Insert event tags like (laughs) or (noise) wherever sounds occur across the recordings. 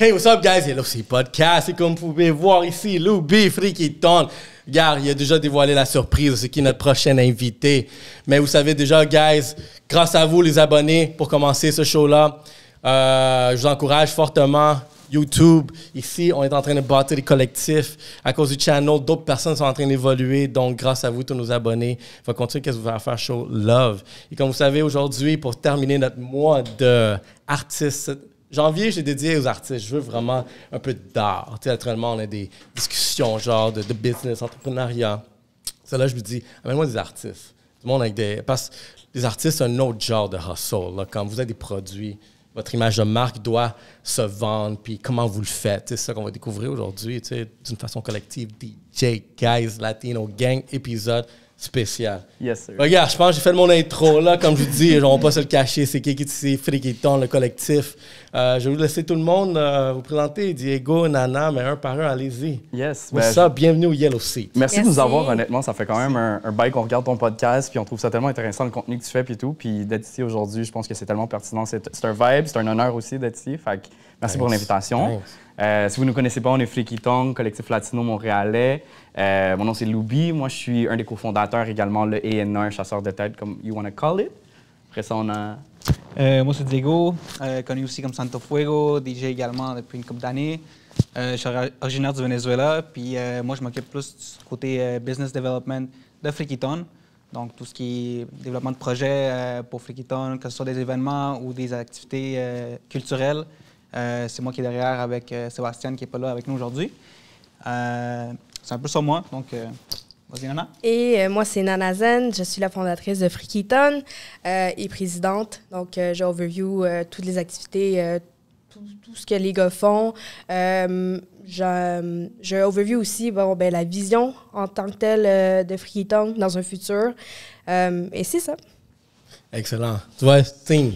Hey, what's up, guys? Hello, c'est podcast. Et comme vous pouvez voir ici, Lou B, Freaky Ton. Regarde, il a déjà dévoilé la surprise de ce qui est notre prochain invité. Mais vous savez déjà, guys, grâce à vous, les abonnés, pour commencer ce show-là, euh, je vous encourage fortement. YouTube, ici, on est en train de bâtir des collectifs. À cause du channel, d'autres personnes sont en train d'évoluer. Donc, grâce à vous, tous nos abonnés, on va continuer qu'est-ce que vous faire show Love. Et comme vous savez, aujourd'hui, pour terminer notre mois d'artistes janvier, j'ai dédié aux artistes. Je veux vraiment un peu d'art. Naturellement, on a des discussions genre de, business, entrepreneuriat. Ça, là, je me dis, amène-moi des artistes. Monde avec des. Parce que les artistes, c'est un autre genre de hustle. Là. Quand vous avez des produits, votre image de marque doit se vendre, puis comment vous le faites. C'est ça qu'on va découvrir aujourd'hui, d'une façon collective. DJ, Guys, Latino Gang, épisode spécial. Yes, sir. Regarde, je pense que j'ai fait mon intro là, comme je vous dis, on va pas se le cacher, c'est qui c'est Frikiton, le collectif. Euh, je vais vous laisser tout le monde euh, vous présenter, Diego, Nana, mais un par un, allez-y. Yes. What's ben, up? Bienvenue au Yellow Seat. Merci, de nous avoir, honnêtement. Ça fait quand même un, un bail qu'on regarde ton podcast, puis on trouve ça tellement intéressant, le contenu que tu fais, puis tout. Puis d'être ici aujourd'hui, je pense que c'est tellement pertinent. C'est un vibe, c'est un honneur aussi d'être ici. Fait que merci pour l'invitation. Euh, si vous ne nous connaissez pas, on est Freaky Tongue, collectif latino montréalais. Euh, mon nom, c'est Loubi. Moi, je suis un des cofondateurs également, le A&R, un chasseur de tête, comme you want to call it. Après ça, on a... Euh, moi, c'est Diego, euh, connu aussi comme Santo Fuego, DJ également depuis une couple d'années. Je suis ori- originaire du Venezuela, puis moi, je m'occupe plus du côté business development de Frikiton. Donc, tout ce qui est développement de projets pour Frikiton, que ce soit des événements ou des activités culturelles. C'est moi qui est derrière avec Sébastien qui n'est pas là avec nous aujourd'hui. C'est un peu sur moi, donc euh, vas-y, Nana. Et euh, moi, c'est Nana Zen. Je suis la fondatrice de Frikiton euh, et présidente. Donc, euh, je overview euh, toutes les activités, euh, tout, tout ce que les gars font. Euh, je, je overview aussi bon, ben, la vision en tant que telle euh, de Frikiton dans un futur. Euh, et c'est ça. Excellent. Tu vois, team.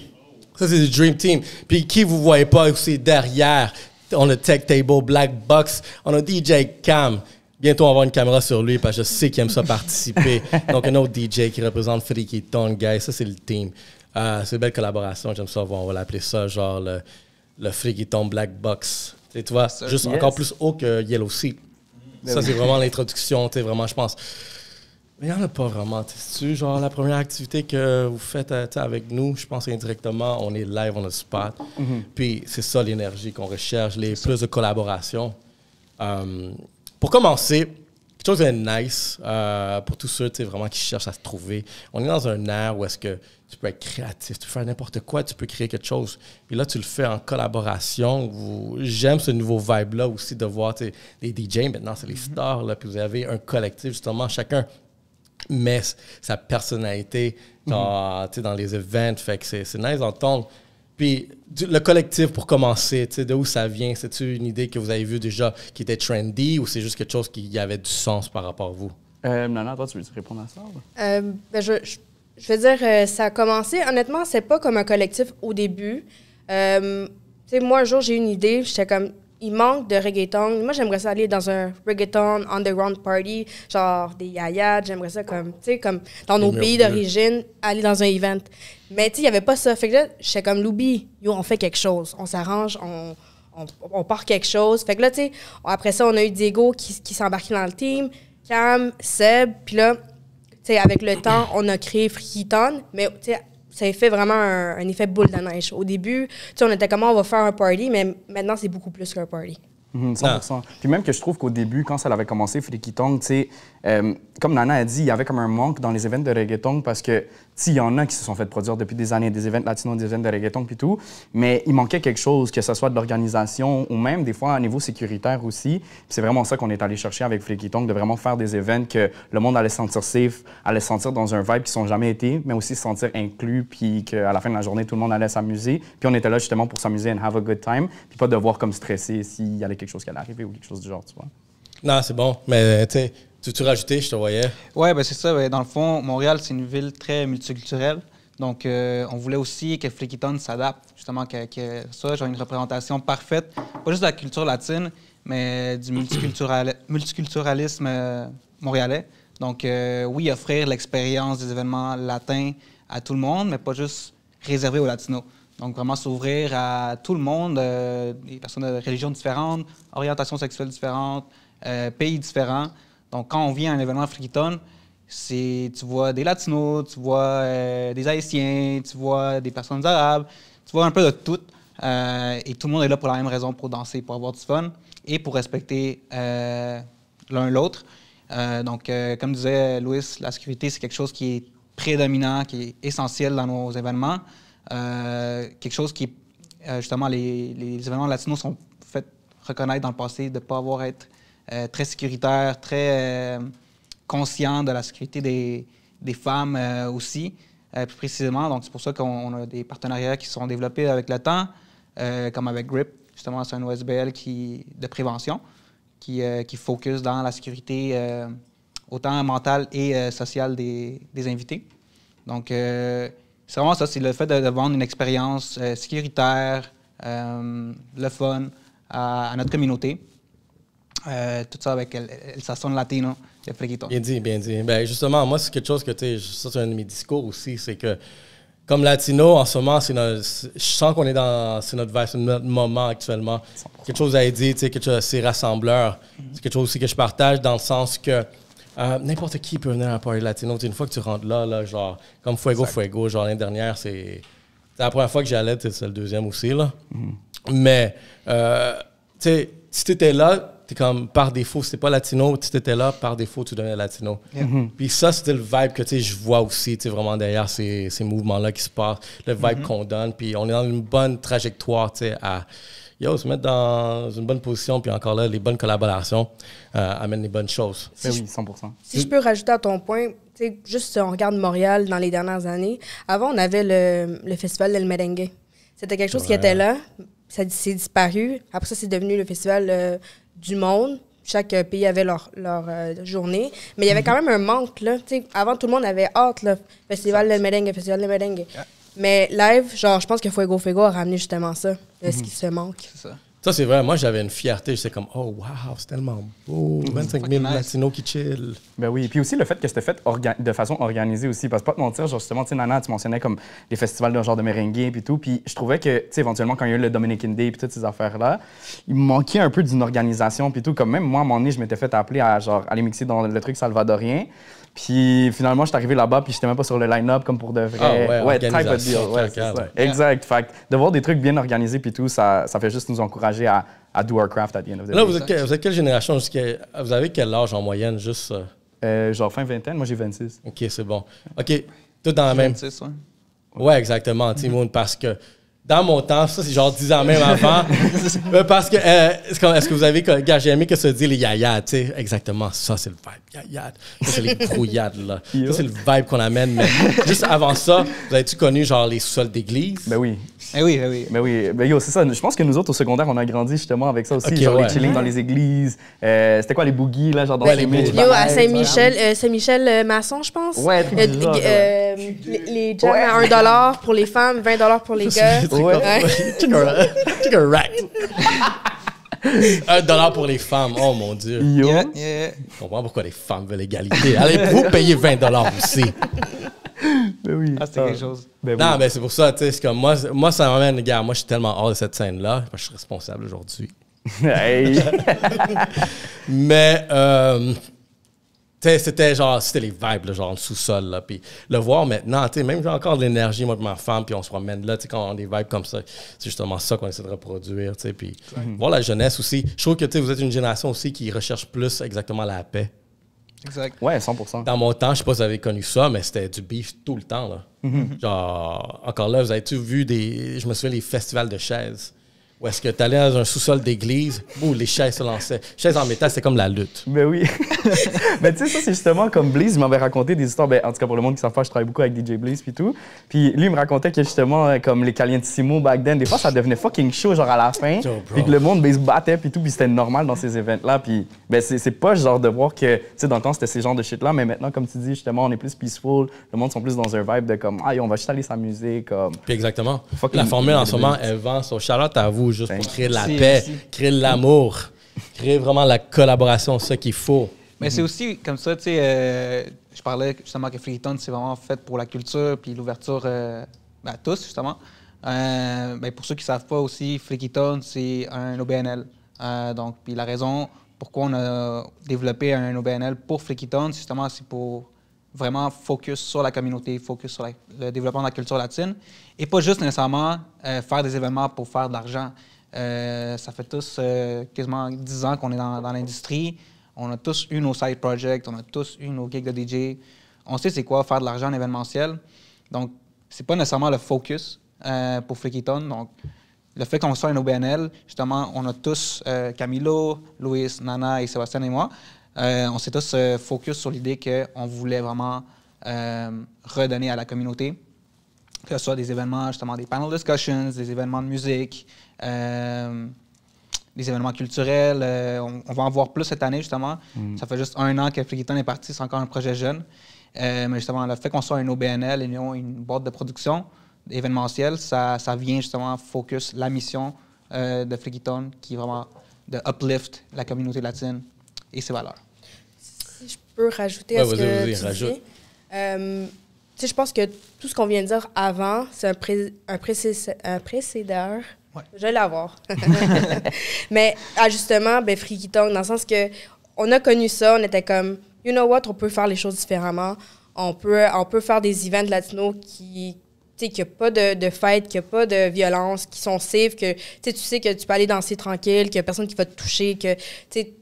Ça, c'est le Dream Team. Puis qui vous voyez pas aussi derrière, on a Tech Table, Black Box, on a DJ Cam. Bientôt, on va avoir une caméra sur lui parce que je sais qu'il aime ça participer. (laughs) Donc, un autre DJ qui représente Freaky Tone, guys. Ça, c'est le team. Euh, c'est une belle collaboration. J'aime ça. On va l'appeler ça, genre le, le Freaky Tone Black Box. Tu sais, tu vois, juste Yes. encore plus haut que Yellow Sea. Ça, c'est vraiment l'introduction, tu sais, vraiment, je pense. Mais il n'y en a pas vraiment. C'est genre la première activité que vous faites euh, tu sais, avec nous, je pense indirectement, on est live, on a spot. Puis c'est ça l'énergie qu'on recherche, les plus de collaboration. Euh, pour commencer, quelque chose de nice euh, pour tous ceux vraiment qui cherchent à se trouver. On est dans un air où est-ce que tu peux être créatif, tu peux faire n'importe quoi, tu peux créer quelque chose. Puis là, tu le fais en collaboration. J'aime ce nouveau vibe-là aussi de voir des DJ, maintenant c'est les stars, là, puis vous avez un collectif, justement, chacun met sa personnalité dans, sais, dans les events. Fait que c'est nice d'entendre. Puis le collectif, pour commencer, tu sais, de où ça vient? C'est-tu une idée que vous avez vue déjà qui était trendy ou c'est juste quelque chose qui avait du sens par rapport à vous? Euh, Nana, toi, tu veux répondre à ça? Euh, ben, je, je, je veux dire, euh, ça a commencé. Honnêtement, c'est pas comme un collectif au début. Euh, tu sais, moi, un jour, j'ai eu une idée. J'étais comme, il manque de reggaeton. Moi, j'aimerais ça aller dans un reggaeton underground party, genre des yayas. J'aimerais ça comme, tu sais, comme dans nos pays d'origine, aller dans un event. Mais tu sais, il n'y avait pas ça. Fait que là, j'étais comme, Loubi, yo, on fait quelque chose. On s'arrange, on, on, on part quelque chose. Fait que là, tu sais, après ça, on a eu Diego qui, qui s'est embarqué dans le team, Cam, Seb, puis là, tu sais, avec le temps, on a créé Frikiton, mais tu sais, ça a fait vraiment un, un effet boule de neige. Au début, tu sais, on était comment on va faire un party, mais maintenant, c'est beaucoup plus qu'un party. Mhm, 100%. Puis même que je trouve qu'au début, quand ça avait commencé, Freaky Tongue, tu sais, euh, comme Nana a dit, il y avait comme un manque dans les événements de reggaeton parce que, il y en a qui se sont fait produire depuis des années, des événements latinos, des événements de reggaeton puis tout, mais il manquait quelque chose, que ce soit de l'organisation ou même des fois à niveau sécuritaire aussi. C'est vraiment ça qu'on est allé chercher avec Freaky Tongue, de vraiment faire des événements que le monde allait se sentir safe, allait se sentir dans un vibe qui sont jamais été, mais aussi se sentir inclus, puis qu'à la fin de la journée, tout le monde allait s'amuser. Puis on était là justement pour s'amuser and have a good time, puis pas devoir comme stresser s'il y avait quelque chose qui allait arriver ou quelque chose du genre, tu vois. Non, c'est bon. Mais tu sais, tu tu rajouter, je te voyais? Oui, ben c'est ça. ben, dans le fond, Montréal, c'est une ville très multiculturelle. Donc, euh, on voulait aussi que Flikiton s'adapte, justement, que, que ça, genre une représentation parfaite, pas juste de la culture latine, mais du multicultural- multiculturalisme euh, montréalais. Donc, euh, oui, offrir l'expérience des événements latins à tout le monde, mais pas juste réservé aux latinos. Donc, vraiment s'ouvrir à tout le monde, des personnes de religions différentes, orientations sexuelles différentes, pays différents. Donc, quand on vient à un événement Frikiton, c'est, tu vois des Latinos, tu vois euh, des Haïtiens, tu vois des personnes arabes, tu vois un peu de tout. Euh, et tout le monde est là pour la même raison, pour danser, pour avoir du fun et pour respecter euh, l'un l'autre. Euh, donc, comme disait Louis, la sécurité, c'est quelque chose qui est prédominant, qui est essentiel dans nos événements. Quelque chose qui, justement, les, événements latinos sont fait reconnaître dans le passé de ne pas avoir être euh, très sécuritaire, très euh, conscient de la sécurité des, femmes euh, aussi, plus précisément. Donc, c'est pour ça qu'on a des partenariats qui sont développés avec le temps, comme avec GRIP, justement, c'est un OSBL de prévention qui, qui focus dans la sécurité autant mentale et sociale des, des invités. Donc, c'est vraiment ça, c'est le fait de, vendre une expérience sécuritaire, le fun à notre communauté. Euh, tout ça avec El, El Sazon Latino de Friquito. Bien dit, bien dit. Ben, justement, moi, c'est quelque chose que, tu sais, ça, c'est un de mes discours aussi, c'est que, comme latino, en ce moment, c'est notre- je sens qu'on est dans, c'est notre notre moment actuellement. Quelque chose à dire, tu sais, quelque chose assez rassembleur. C'est quelque chose aussi que je partage dans le sens que euh, n'importe qui peut venir à un party latino. Tu sais, une fois que tu rentres là, là genre, comme Fuego Fuego, genre l'année dernière, c'est c'est la première fois que j'allais, c'est le deuxième aussi, là. Mais, euh, tu sais, si tu étais là, tu comme par défaut, si t'es pas latino, si tu étais là, par défaut, tu devenais latino. Puis ça, c'était le vibe que je vois aussi, vraiment derrière ces, ces mouvements-là qui se passent, le vibe qu'on donne. Puis on est dans une bonne trajectoire, tu sais, à yo, se mettre dans une bonne position. Puis encore là, les bonnes collaborations euh, amènent les bonnes choses. Ben oui, 100 Si je peux rajouter à ton point, juste si on regarde Montréal dans les dernières années, avant, on avait le, le festival del merengue. C'était quelque chose qui était là, ça s'est disparu. Après ça, c'est devenu le festival euh, du monde. Chaque pays avait leur, leur euh, journée. Mais il y avait quand même un manque, là. Avant, tout le monde avait hâte, là. Festival del merengue, festival del merengue. Mais live, genre, je pense que Fuego Fuego a ramené justement ça, de ce qui se manque. C'est ça. Ça, c'est vrai. Moi, j'avais une fierté. J'étais comme, oh, wow, c'est tellement beau. 25 000 Fucking nice. latinos qui chill. Ben oui, puis aussi le fait que c'était fait de façon organisée aussi, parce que pas te mentir, genre justement, tu sais, Nana, tu mentionnais comme des festivals de genre de merengue puis tout, puis je trouvais que, tu sais, éventuellement, quand il y a eu le Dominican Day puis toutes ces affaires-là, il me manquait un peu d'une organisation puis tout, comme même moi, à un moment donné, je m'étais fait appeler à, genre, aller mixer dans le truc salvadorien, puis finalement, je suis arrivé là-bas, puis j'étais même pas sur le line-up comme pour de vrai. Ah ouais, type of deal, ouais, ça. Exact. Fait que de voir des trucs bien organisés puis tout, ça, ça fait juste nous encourager à, à do our craft at the end of the Là, day. vous êtes, que- vous êtes quelle génération? Vous avez quel âge en moyenne? Juste. euh, Euh, genre fin vingtaine, moi j'ai 26. OK, c'est bon. OK, tout dans la même. 26, ouais. Ouais, exactement, Timoun, parce que dans mon temps, ça, c'est genre 10 ans même avant. (laughs) Euh, parce que, euh, est-ce que, vous avez, gars, j'ai aimé que se dit les yayades, tu sais, exactement, ça, c'est le vibe, yayades. Ça, c'est les brouillades, là. Ça, c'est le vibe qu'on amène, mais juste avant ça, vous avez-tu connu, genre, les sous-sols d'église? Ben oui. Eh oui, eh oui. Ben oui, ben yo, c'est ça. Je pense que nous autres, au secondaire, on a grandi justement avec ça aussi. Ok, genre ouais. les chillings dans les églises. Euh, C'était quoi les boogies, là, genre dans Ouais, les boogies. Yo, à Saint-Michel, euh, Saint-Michel euh, je pense. Ouais, Euh, genre, euh, les, les jams à 1 pour les femmes, 20 pour les gars. Ouais. Check a rack. Un dollar pour les femmes, oh mon Dieu. Yo. Yeah, yeah. Je comprends pourquoi les femmes veulent l'égalité. Allez, vous payez 20 dollars aussi. Ben oui. Ah, c'était quelque chose. Ben oui. Non, ben c'est pour ça, tu sais, c'est comme moi, moi ça m'amène, gars, moi je suis tellement hors de cette scène-là, je suis responsable aujourd'hui. Hey. (laughs) Mais, euh, tu sais, c'était genre, c'était les vibes, là, genre, en sous-sol, là, puis le voir maintenant, tu sais, même j'ai encore de l'énergie, moi, de ma femme, puis on se promène là, tu sais, quand on a des vibes comme ça, c'est justement ça qu'on essaie de reproduire, tu sais, puis voir la jeunesse aussi. Je trouve que, tu sais, vous êtes une génération aussi qui recherche plus exactement la paix. Exact. Ouais, 100 Dans mon temps, je sais pas si vous avez connu ça, mais c'était du beef tout le temps. Là. Genre, encore là, vous avez-tu vu des. Je me souviens, les festivals de chaises? Où est-ce que tu allais dans un sous-sol d'église, où les chaises se lançaient. Chaises en métal, c'est comme la lutte. Ben oui. Mais (laughs) tu sais, ça, c'est justement comme Blaze, il m'avait raconté des histoires. Ben, en tout cas, pour le monde qui savent pas, je travaille beaucoup avec DJ Blaze puis tout. Puis lui, il me racontait que justement, euh, comme les Calientissimo back then, des fois, ça devenait fucking chaud, genre à la fin. Puis que le monde ben, se battait puis tout, puis c'était normal dans ces événements-là. Puis ben, c'est pas genre de voir que, tu sais, dans le temps, c'était ces genres de shit-là, mais maintenant, comme tu dis, justement, on est plus peaceful. Le monde sont plus dans un vibe de comme, ah, on va juste aller s'amuser, comme. Puis exactement. Fucking la formule en ce moment, elle vend son Charlotte à vous juste pour créer de la paix, créer de l'amour, créer vraiment la collaboration, ce qu'il faut. Mais c'est aussi comme ça, tu sais, euh, je parlais justement que Freetown, c'est vraiment fait pour la culture puis l'ouverture euh, à tous, justement. Euh, ben, pour ceux qui ne savent pas aussi, Freakyton, c'est un OBNL. Euh, donc, puis la raison pourquoi on a développé un OBNL pour Freakyton, justement, c'est pour vraiment focus sur la communauté, focus sur le développement de la culture latine, et pas juste nécessairement euh, faire des événements pour faire de l'argent. Euh, ça fait tous euh, quasiment 10 ans qu'on est dans, l'industrie. On a tous eu nos side projects, on a tous eu nos gigs de DJ. On sait c'est quoi faire de l'argent en événementiel. Donc, c'est pas nécessairement le focus pour Freakyton. Donc, le fait qu'on soit un OBNL, justement, on a tous, Camilo, Louis, Nana et Sébastien et moi, euh, on s'est tous euh, focus sur l'idée qu'on voulait vraiment euh, redonner à la communauté, que ce soit des événements, justement, des panel discussions, des événements de musique, des événements culturels. euh, on, on va en voir plus cette année, justement. Ça fait juste un an que Freakyton est parti, c'est encore un projet jeune. Euh, mais justement, le fait qu'on soit un OBNL et non une boîte de production événementielle, ça, ça vient justement focus la mission euh, de Freakyton, qui est vraiment de uplift la communauté latine et ses valeurs. Si je peux rajouter Ouais, à ce vas-y, que vas-y, tu rajoute. dis, euh, tu sais, je pense que tout ce qu'on vient de dire avant, c'est un, pré un, précé- un précédeur. Ouais. Je vais l'avoir. (laughs) Mais ah, justement, ben, Freaky Tongue, dans le sens que on a connu ça, on était comme, you know what, on peut faire les choses différemment. On peut, on peut faire des events latinos qui, tu sais, qu'il n'y a pas de, de fête, qu'il n'y a pas de violence, qui sont safe, que tu sais, tu sais que tu peux aller danser tranquille, qu'il n'y a personne qui va te toucher, que, tu sais,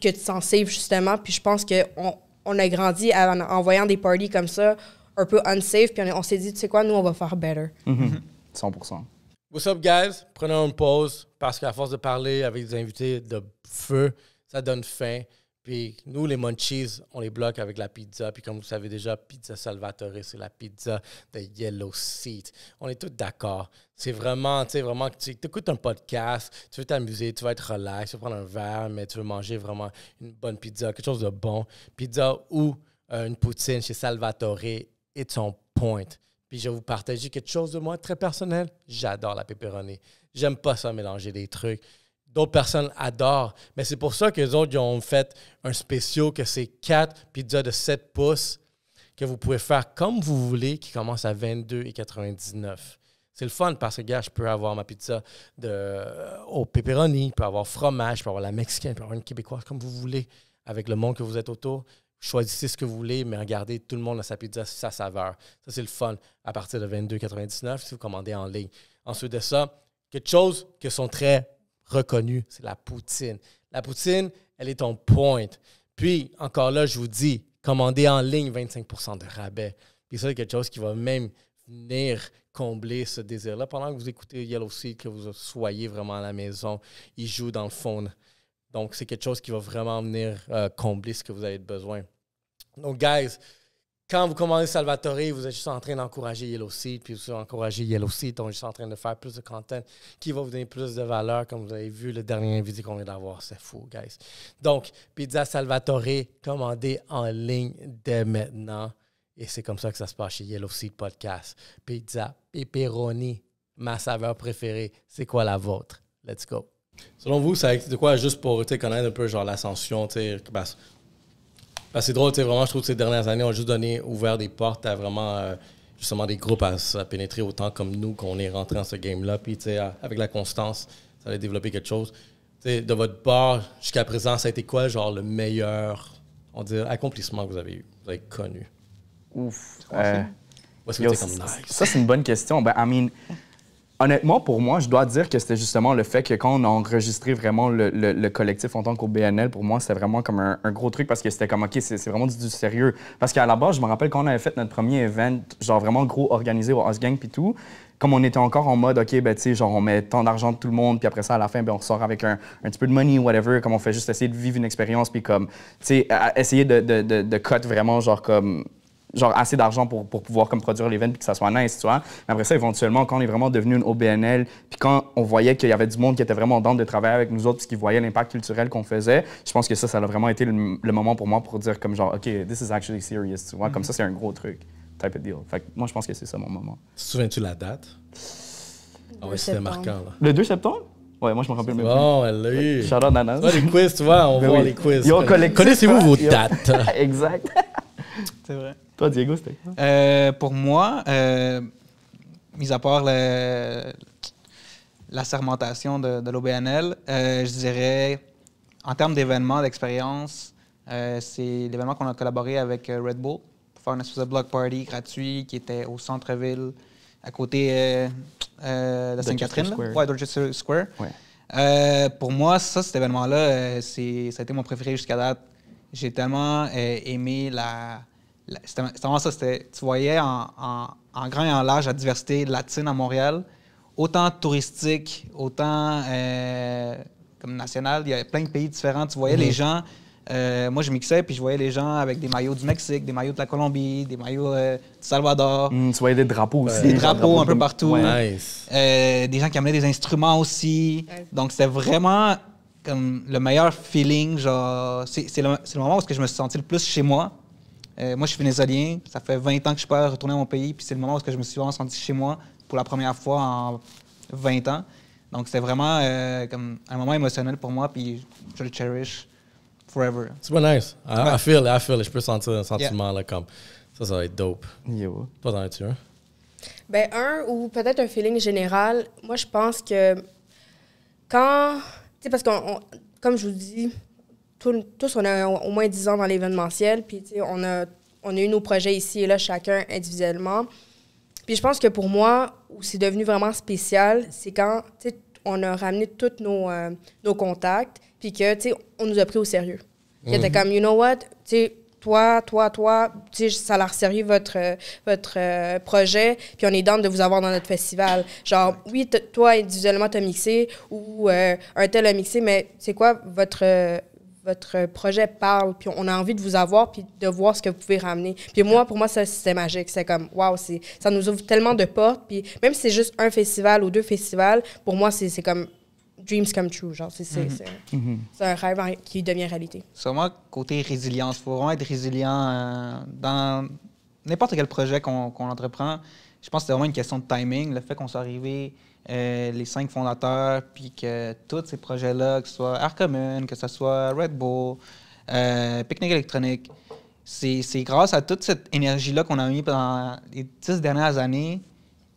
que tu te sens safe, justement. Puis je pense qu'on on a grandi en, en voyant des parties comme ça, un peu unsafe, puis on, on s'est dit, tu sais quoi, nous, on va faire better. (laughs) 100%. What's up, guys? Prenons une pause parce qu'à force de parler avec des invités de feu, ça donne faim. Puis nous, les munchies, on les bloque avec la pizza. Puis comme vous savez déjà, Pizza Salvatore, c'est la pizza de Yellow Seat. On est tous d'accord. C'est vraiment, tu sais, vraiment, tu écoutes un podcast, tu veux t'amuser, tu vas être relax, tu veux prendre un verre, mais tu veux manger vraiment une bonne pizza, quelque chose de bon. Pizza ou euh, une poutine chez Salvatore, it's on point. Puis je vais vous partager quelque chose de moi très personnel. J'adore la pepperoni. J'aime pas ça mélanger des trucs. D'autres personnes adorent. Mais c'est pour ça que les autres ont fait un spécial que c'est 4 pizzas de 7 pouces que vous pouvez faire comme vous voulez qui commence à 22,99. C'est le fun parce que, gars, je peux avoir ma pizza de, euh, au pepperoni, je peux avoir fromage, je peux avoir la mexicaine, je peux avoir une québécoise, comme vous voulez, avec le monde que vous êtes autour. Choisissez ce que vous voulez, mais regardez, tout le monde a sa pizza, sa saveur. Ça, c'est le fun à partir de 22,99 si vous commandez en ligne. Ensuite de ça, quelque chose que sont très reconnus, c'est la poutine. La poutine, elle est en point. Puis, encore là, je vous dis, commandez en ligne 25% de rabais. Puis ça, c'est quelque chose qui va même venir combler ce désir-là. Pendant que vous écoutez Yellow Seed, que vous soyez vraiment à la maison, il joue dans le fond. Donc, c'est quelque chose qui va vraiment venir euh, combler ce que vous avez besoin. Donc, guys, quand vous commandez Salvatore, vous êtes juste en train d'encourager Yellow Seed, puis vous encouragez Yellow Seed, donc juste en train de faire plus de content qui va vous donner plus de valeur, comme vous avez vu le dernier invité qu'on vient d'avoir. C'est fou, guys. Donc, Pizza Salvatore, commandez en ligne dès maintenant. Et c'est comme ça que ça se passe chez Yellow Seed Podcast. Pizza, pepperoni, ma saveur préférée. C'est quoi la vôtre? Let's go. Selon vous, ça a été de quoi juste pour connaître un peu genre l'ascension, tu que c'est drôle, tu sais, vraiment, je trouve que ces dernières années ont juste donné, ouvert des portes à vraiment euh, justement des groupes à, à pénétrer autant comme nous qu'on est rentré dans ce game-là. Puis, tu sais, à- avec la constance, ça a développé quelque chose. Tu sais, de votre part, jusqu'à présent, ça a été quoi, genre, le meilleur, on dirait, accomplissement que vous avez eu, vous avez connu? Ouf. Euh, Où est-ce que Yo, c'est comme c- nice? Ça, c'est une bonne question. Ben, I mean, honnêtement, pour moi, je dois dire que c'était justement le fait que quand on a enregistré vraiment le, le- le collectif en tant qu'au BNL, pour moi, c'était vraiment comme un, gros truc parce que c'était comme, OK, c'est vraiment du, du sérieux. Parce qu'à la base, je me rappelle quand on avait fait notre premier event, genre vraiment gros organisé au House Gang puis tout, comme on était encore en mode, OK, ben, tu sais, genre, on met tant d'argent de tout le monde, puis après ça, à la fin, ben, on ressort avec un, un petit peu de money, whatever, comme on fait juste essayer de vivre une expérience, puis comme, tu sais, essayer de, de, de, de cut vraiment, genre, comme, genre assez d'argent pour, pour pouvoir comme produire l'event puis que ça soit nice, tu vois. Mais après ça, éventuellement, quand on est vraiment devenu une OBNL, puis quand on voyait qu'il y avait du monde qui était vraiment dans de travailler avec nous autres puis qui voyait l'impact culturel qu'on faisait, je pense que ça, ça a vraiment été le, le moment pour moi pour dire comme genre, OK, this is actually serious, tu vois. Comme ça, c'est un gros truc, type of deal. Fait que moi, je pense que c'est ça mon moment. Te souviens-tu la date? Ah ouais, c'était marquant, là. Le 2 septembre? Ouais, moi, je me rappelle même Bon, elle l'a eu. Shout out Nanas. Tu vois, les quiz, tu vois, on Ben voit oui. les quiz. Connaissez-vous vos dates? (laughs) exact. C'est vrai. Toi, Diego, c'était quoi? Euh, pour moi, euh, mis à part le- la sermentation de, de l'OBNL, euh, je dirais, en termes d'événements, d'expérience, c'est l'événement qu'on a collaboré avec Red Bull pour faire une espèce de block party gratuit qui était au centre-ville, à côté de Sainte-Catherine. Ouais, Dorchester Square. Ouais. Pour moi, ça, cet événement-là, ça a été mon préféré jusqu'à date. J'ai tellement aimé la. C'était, vraiment ça. C'était, tu voyais en, en, en grand et en large la diversité latine à Montréal, autant touristique, autant euh, comme nationale. Il y avait plein de pays différents. Tu voyais les gens. euh, moi, je mixais, puis je voyais les gens avec des maillots du Mexique, des maillots de la Colombie, des maillots euh, du Salvador. Hum, tu voyais des drapeaux aussi. Des drapeaux un peu partout. Ouais. Nice. Euh, des gens qui amenaient des instruments aussi. Ouais. Donc, c'était vraiment comme le meilleur feeling. Genre, c'est, c'est le, c'est le moment où je me suis senti le plus chez moi. Euh, moi, je suis vénézuélien. Ça fait 20 ans que je suis pas retourné à mon pays. Puis c'est le moment où je me suis vraiment senti chez moi pour la première fois en 20 ans. Donc, c'était vraiment euh, comme un moment émotionnel pour moi. Puis je le cherish forever. C'est pas nice. I, I Ouais. feel, I feel. Je peux sentir un sentiment là comme ça, ça va être dope. Yo. Toi, t'en as-tu un? Ben, un, ou peut-être un feeling général. Moi, je pense que quand. Tu sais, parce que, comme je vous dis, tout- tous, on a au moins 10 ans dans l'événementiel, puis, tu sais, on a, on a eu nos projets ici et là, chacun individuellement. Puis, je pense que pour moi, où c'est devenu vraiment spécial, c'est quand, tu sais, on a ramené tous nos, euh, nos contacts, puis que, tu sais, on nous a pris au sérieux. Puis, était comme, you know what, tu sais, toi, toi, toi, tu sais, ça a l'air sérieux votre, euh, votre euh, projet, puis on est dans de vous avoir dans notre festival. Genre, oui, toi, individuellement, t'as mixé, ou euh, un tel a mixé, mais c'est quoi votre, votre projet parle, puis on a envie de vous avoir, puis de voir ce que vous pouvez ramener. Puis moi, pour moi, ça, c'était magique. C'est comme, waouh, c'est- ça nous ouvre tellement de portes, puis même si c'est juste un festival ou deux festivals, pour moi, c'est c'est comme dreams come true. Genre, c'est c'est- c'est- c'est un rêve en- qui devient réalité. Sur moi, côté résilience, il faut vraiment être résilient euh, dans n'importe quel projet qu'on qu'on entreprend. Je pense que c'est vraiment une question de timing. Le fait qu'on soit arrivé, euh, les cinq fondateurs, puis que tous ces projets-là, que ce soit Art Commune, que ce soit Red Bull, euh, Picnic électronique, c'est c'est grâce à toute cette énergie-là qu'on a mis pendant les dix dernières années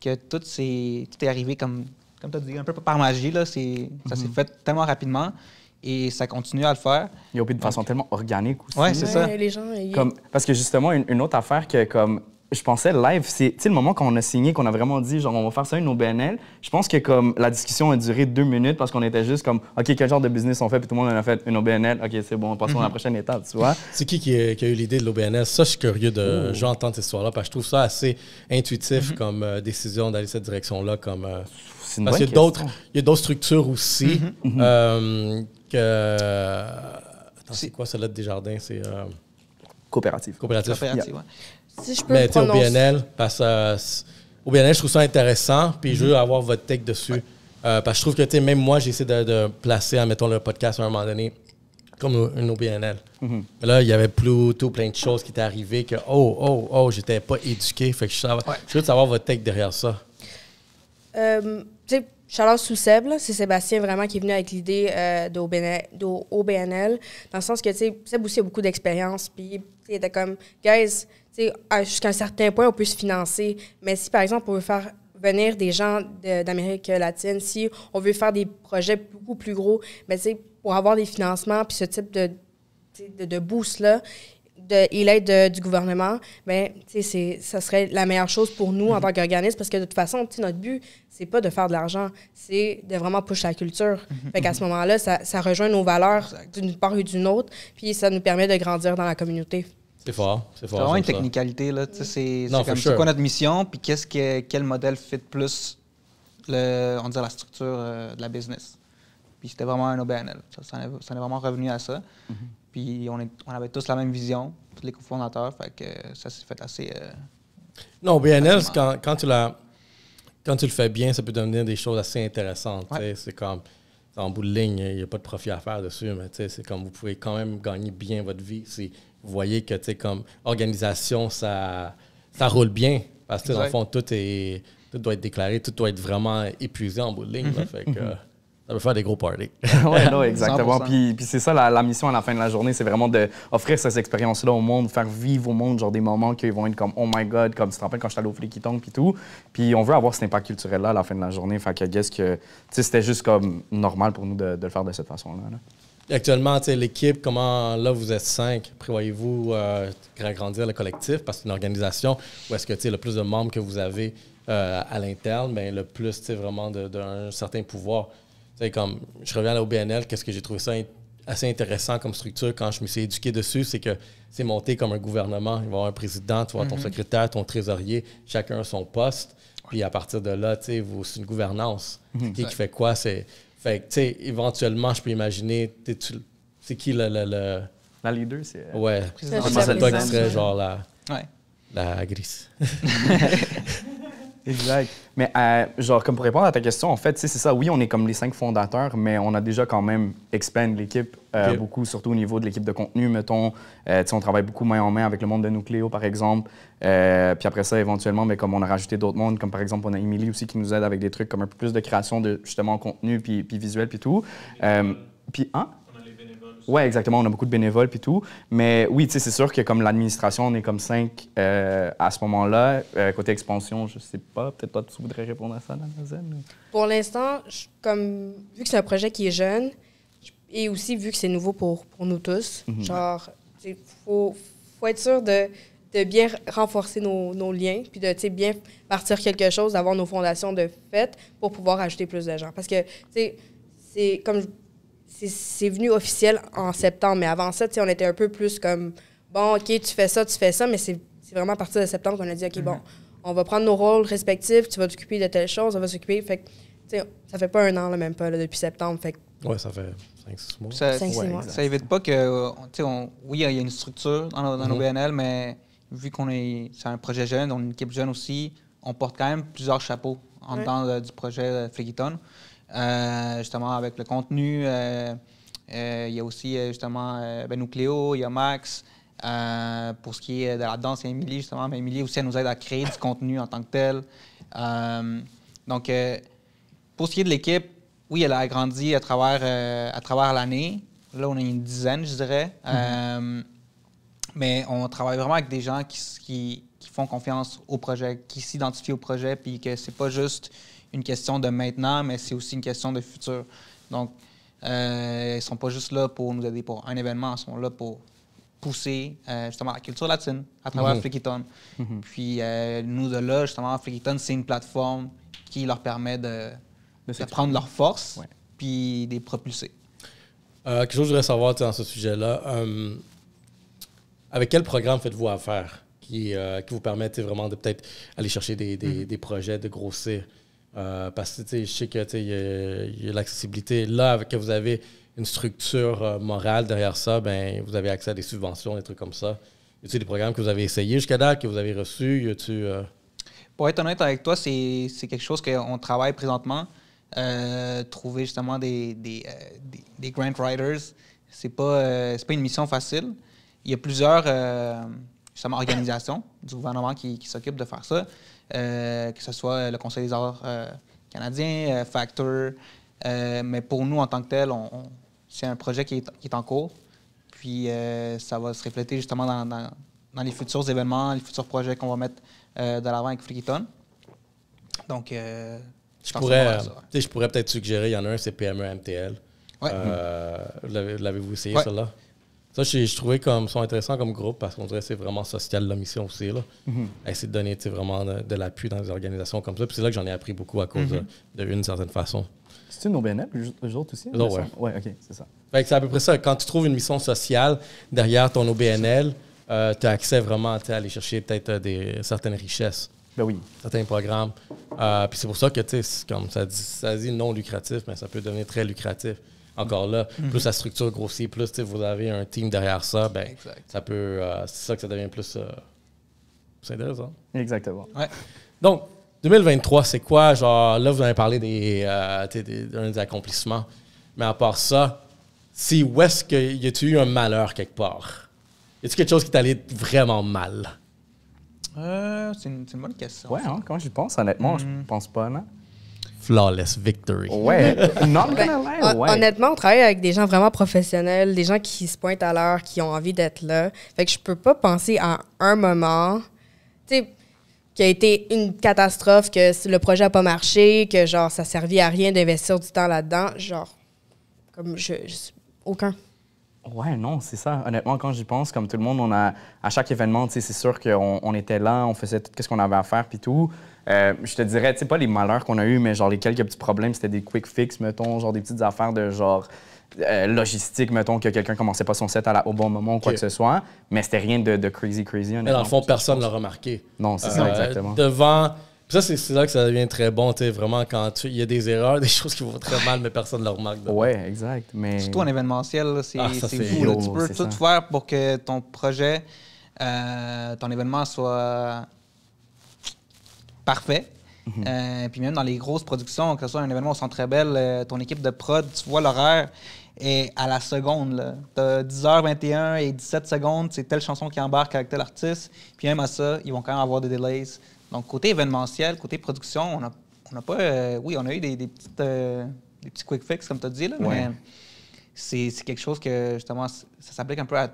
que tout, s'est- tout est arrivé comme, comme tu as dit, un peu par magie. Là. C'est- Ça s'est fait tellement rapidement et ça continue à le faire. Yo, puis de façon tellement organique aussi. Ouais, c'est ça. Les gens, ils- Comme, parce que justement, une, une autre affaire que comme je pensais live, c'est le moment quand on a signé, qu'on a vraiment dit genre on va faire ça une OBNL. Je pense que comme la discussion a duré deux minutes parce qu'on était juste comme ok quel genre de business on fait puis tout le monde en a fait une OBNL. Ok c'est bon, passons à la prochaine étape, tu vois. C'est qui qui a, qui a eu l'idée de l'OBNS? Ça, je suis curieux de. Je veux entendre cette histoire-là parce que je trouve ça assez intuitif comme euh, décision d'aller cette direction-là. Comme, euh, parce qu'il y a d'autres question. il y a d'autres structures aussi euh, que. Attends, c'est quoi celle-là de Desjardins? C'est euh, Coopérative. coopératif. Coopérative, ouais. Si je peux Mais tu sais, au BNL, parce que euh, au BNL, je trouve ça intéressant, puis je veux avoir votre take dessus. Euh, parce que je trouve que, tu sais, même moi, j'essaie de, de placer, admettons, le podcast à un moment donné comme une OBNL. Mais là, il y avait plutôt plein de choses qui étaient arrivées que, oh, oh, oh, j'étais pas éduqué. Fait que je, savais- je veux savoir votre take derrière ça. Euh, tu sais, Charles sous Seb, là, c'est Sébastien vraiment qui est venu avec l'idée euh, d'OBNL, dans le sens que, tu sais, Seb aussi a beaucoup d'expérience, puis il était comme, guys, tu sais, jusqu'à un certain point, on peut se financer, mais si, par exemple, on veut faire venir des gens d'Amérique latine, si on veut faire des projets beaucoup plus gros, mais tu sais, pour avoir des financements, puis ce type de, de, de boost-là, de, et l'aide de- du gouvernement, ben, tu sais, c'est- ça serait la meilleure chose pour nous en tant qu'organisme parce que de toute façon, tu sais, notre but, c'est pas de faire de l'argent, c'est de vraiment pusher la culture. Fait qu'à ce moment-là, ça, ça rejoint nos valeurs d'une part et d'une autre, puis ça nous permet de grandir dans la communauté. C'est fort. C'est C'est fort. vraiment une technicalité. Là. Tu sais, C'est Non, c'est comme c'est sure. quoi notre mission, puis qu'est-ce que, quel modèle fit plus le, on dirait la structure euh, de la business. Puis c'était vraiment un OBNL. Ça, ça, en est, ça en est vraiment revenu à ça. Mm-hmm. Puis on, est, on avait tous la même vision, tous les cofondateurs. Fait que ça s'est fait assez. euh, Non, BNL, quand, quand, tu la, quand tu le fais bien, ça peut devenir des choses assez intéressantes. Ouais. C'est comme, en bout de ligne, il n'y a pas de profit à faire dessus, mais c'est comme vous pouvez quand même gagner bien votre vie si vous voyez que comme organisation, ça, ça roule bien. Parce que dans le fond, tout, est, tout doit être déclaré, tout doit être vraiment épuisé en bout de ligne. là. Fait que, euh, ça peut faire des gros parties. (laughs) ouais, non, (laughs) exactement. 100%. Puis, puis c'est ça la, la mission à la fin de la journée, c'est vraiment d'offrir ces expériences-là au monde, faire vivre au monde genre des moments qui vont être comme oh my god, comme tu te rappelles quand j'étais allé au Flickitong puis tout. Puis on veut avoir cet impact culturel-là à la fin de la journée. Fait que guess que tu sais, c'était juste comme normal pour nous de, de le faire de cette façon-là. là. Actuellement, tu sais, l'équipe, comment là vous êtes cinq, prévoyez-vous euh, agrandir le collectif? Parce que c'est une organisation où est-ce que tu sais, le plus de membres que vous avez euh, à l'interne, ben, le plus tu sais, vraiment d'un certain pouvoir. Sais, comme je reviens à la OBNL, qu'est-ce que j'ai trouvé ça in- assez intéressant comme structure quand je me suis éduqué dessus, c'est que c'est monté comme un gouvernement. Il va y avoir un président, tu avoir ton secrétaire, ton trésorier, chacun a son poste. Puis à partir de là, tu sais, c'est une gouvernance. Qui, qui fait quoi? C'est, fait que, tu sais, éventuellement, je peux imaginer, c'est qui le. le, le- La leader, c'est. euh, ouais, c'est toi qui serait genre la, Ouais. la grise. (laughs) (laughs) Exact. Mais euh, genre, comme pour répondre à ta question, en fait, c'est ça. Oui, on est comme les cinq fondateurs, mais on a déjà quand même expand l'équipe euh, beaucoup, surtout au niveau de l'équipe de contenu, mettons. Euh, tu sais, on travaille beaucoup main en main avec le monde de Nucléo, par exemple. Euh, puis après ça, éventuellement, mais comme on a rajouté d'autres mondes, comme par exemple, on a Emily aussi qui nous aide avec des trucs comme un peu plus de création de justement contenu, puis, puis visuel, puis tout. Puis, hein? Ouais, exactement. On a beaucoup de bénévoles puis tout. Mais oui, tu sais, c'est sûr que comme l'administration, on est comme cinq euh, à ce moment-là. Euh, côté expansion, je sais pas. Peut-être toi, tu voudrais répondre à ça, Zen? Pour l'instant, comme vu que c'est un projet qui est jeune je- et aussi vu que c'est nouveau pour, pour nous tous, genre, il faut, faut être sûr de, de bien renforcer nos, nos liens, puis de bien partir quelque chose, d'avoir nos fondations de fait pour pouvoir ajouter plus de gens. Parce que, c'est comme. C'est- C'est venu officiel en septembre, mais avant ça, tu sais, on était un peu plus comme bon, OK, tu fais ça, tu fais ça, mais c'est c'est vraiment à partir de septembre qu'on a dit OK, bon, on va prendre nos rôles respectifs, tu vas t'occuper de telle chose, on va s'occuper. Fait que, tu sais, ça fait pas un an, là, même pas, là, depuis septembre. Fait que Ouais, ça fait 5-6 mois. Ça, Cinq, six ouais, mois. exact. ça évite pas que, euh, on- tu sais, on- oui, il y a une structure dans, nos- dans nos Mhm. BNL, mais vu qu'on est, c'est un projet jeune, on est une équipe jeune aussi, on porte quand même plusieurs chapeaux en Ouais. dedans euh, du projet euh, Fligiton. Euh, justement, avec le contenu, euh, euh, il y a aussi euh, justement euh, ben, Nucléo, il y a Max. Euh, pour ce qui est de la danse, il y a Émilie, justement. Mais Émilie aussi, elle nous aide à créer du contenu en tant que tel. Euh, donc, euh, pour ce qui est de l'équipe, oui, elle a agrandi à travers, euh, à travers l'année. Là, on est une dizaine, je dirais. Euh, mais on travaille vraiment avec des gens qui, s- qui, qui font confiance au projet, qui s'identifient au projet, puis que c'est pas juste une question de maintenant, mais c'est aussi une question de futur. Donc, euh, ils sont pas juste là pour nous aider pour un événement, ils sont là pour pousser euh, justement la culture latine à travers Mhm. Flickiton. Puis euh, nous, de là, justement, Flickiton, c'est une plateforme qui leur permet de, de prendre leur force, Ouais. puis de les propulser. Euh, quelque chose que je voudrais savoir dans ce sujet-là. avec quel programme faites-vous affaire qui, qui vous permet vraiment de peut-être aller chercher des, des- des projets, de grossir? Euh, parce que je sais que l'accessibilité. Là, avec que vous avez une structure euh, morale derrière ça, ben, vous avez accès à des subventions, des trucs comme ça. Y a-t-il des programmes que vous avez essayés jusqu'à date, que vous avez reçus? Y euh, Pour être honnête avec toi, c'est quelque chose qu'on travaille présentement. Trouver justement des, des, des- grant writers, c'est pas, pas une mission facile. Il y a plusieurs justement, organisations du gouvernement qui, s'occupent de faire ça, que ce soit le Conseil des arts euh, canadiens, euh, Factor. Euh, mais pour nous, en tant que tel, on- on- c'est un projet qui est, qui est en cours. Puis euh, ça va se refléter justement dans, dans- dans les futurs événements, les futurs projets qu'on va mettre euh, de l'avant avec Flickiton. Donc, euh, Je pourrais, euh, ça, ouais. je pourrais peut-être suggérer, il y en a un, c'est PME MTL. Ouais. Euh, l'avez- L'avez-vous essayé, Ouais. celle-là? Ça, je, je trouvais comme sont intéressants comme groupe parce qu'on dirait que c'est vraiment social la mission aussi. Là. À Essayer de donner vraiment de, de l'appui dans des organisations comme ça. Puis c'est là que j'en ai appris beaucoup à cause de, de une certaine façon. C'est une OBNL, eux autres aussi? Il me semble? ouais. OK, c'est ça. Fait que c'est à peu près ça. Quand tu trouves une mission sociale derrière ton OBNL, tu as accès vraiment à aller chercher peut-être euh, des, certaines richesses, Ben oui. certains programmes. Euh, puis c'est pour ça que tu sais, comme ça dit, ça dit non lucratif, mais ça peut devenir très lucratif. Encore là, plus la structure grossit, plus vous avez un team derrière ça, ben, Exact. ça peut. euh, c'est ça que ça devient plus. euh, c'est intéressant. Exactement. Ouais. Donc, 2023, c'est quoi? Genre, là, vous avez parlé des, euh, des, d'un des accomplissements. Mais à part ça, si où est-ce que y a-tu eu un malheur quelque part? Y a-tu quelque chose qui t'est allé vraiment mal? Euh, c'est une, c'est une bonne question. Ouais, hein, quand j'y pense, honnêtement, je Mhm. pense pas, non? Flawless victory. Ouais, (laughs) not Ben, gonna lie, hon- ouais. Honnêtement, on travaille avec des gens vraiment professionnels, des gens qui se pointent à l'heure, qui ont envie d'être là. Fait que je peux pas penser à un moment, tu sais, qui a été une catastrophe, que le projet a pas marché, que genre ça servait à rien d'investir du temps là-dedans. Genre, comme je, je- aucun. Ouais, non, c'est ça. Honnêtement, quand j'y pense, comme tout le monde, on a à chaque événement, tu sais, c'est sûr qu'on on était là, on faisait tout ce qu'on avait à faire puis tout. Euh, je te dirais, tu sais, pas les malheurs qu'on a eus, mais genre les quelques petits problèmes, c'était des quick fix, mettons, genre des petites affaires de genre euh, logistique, mettons, que quelqu'un commençait pas son set à la- au bon moment ou quoi que ce soit. Mais c'était rien de, de crazy, crazy. Mais dans le fond, personne ne l'a remarqué. Non, c'est Euh, ça, exactement. Devant. Puis ça, c'est là que ça devient très bon, tu sais, vraiment, quand il y a des erreurs, (laughs) des choses qui vont très mal, mais personne ne le remarque. devant. Ouais, exact. Mais... Surtout en événementiel, c'est Ah, ça, c'est c'est- fou. là. Tu peux tout ça. faire pour que ton projet, euh, ton événement soit parfait. Mhm. Euh, puis même dans les grosses productions, que ce soit un événement au Centre Bell, euh, ton équipe de prod, tu vois l'horaire et à la seconde. Tu as 10h21 et 17 secondes, c'est telle chanson qui embarque avec tel artiste. Puis même à ça, ils vont quand même avoir des delays. Donc côté événementiel, côté production, on n'a on a pas... euh, oui, on a eu des, des petites, des petits quick fix, comme tu as dit, là, Ouais. mais c'est quelque chose que, justement, ça s'applique un peu à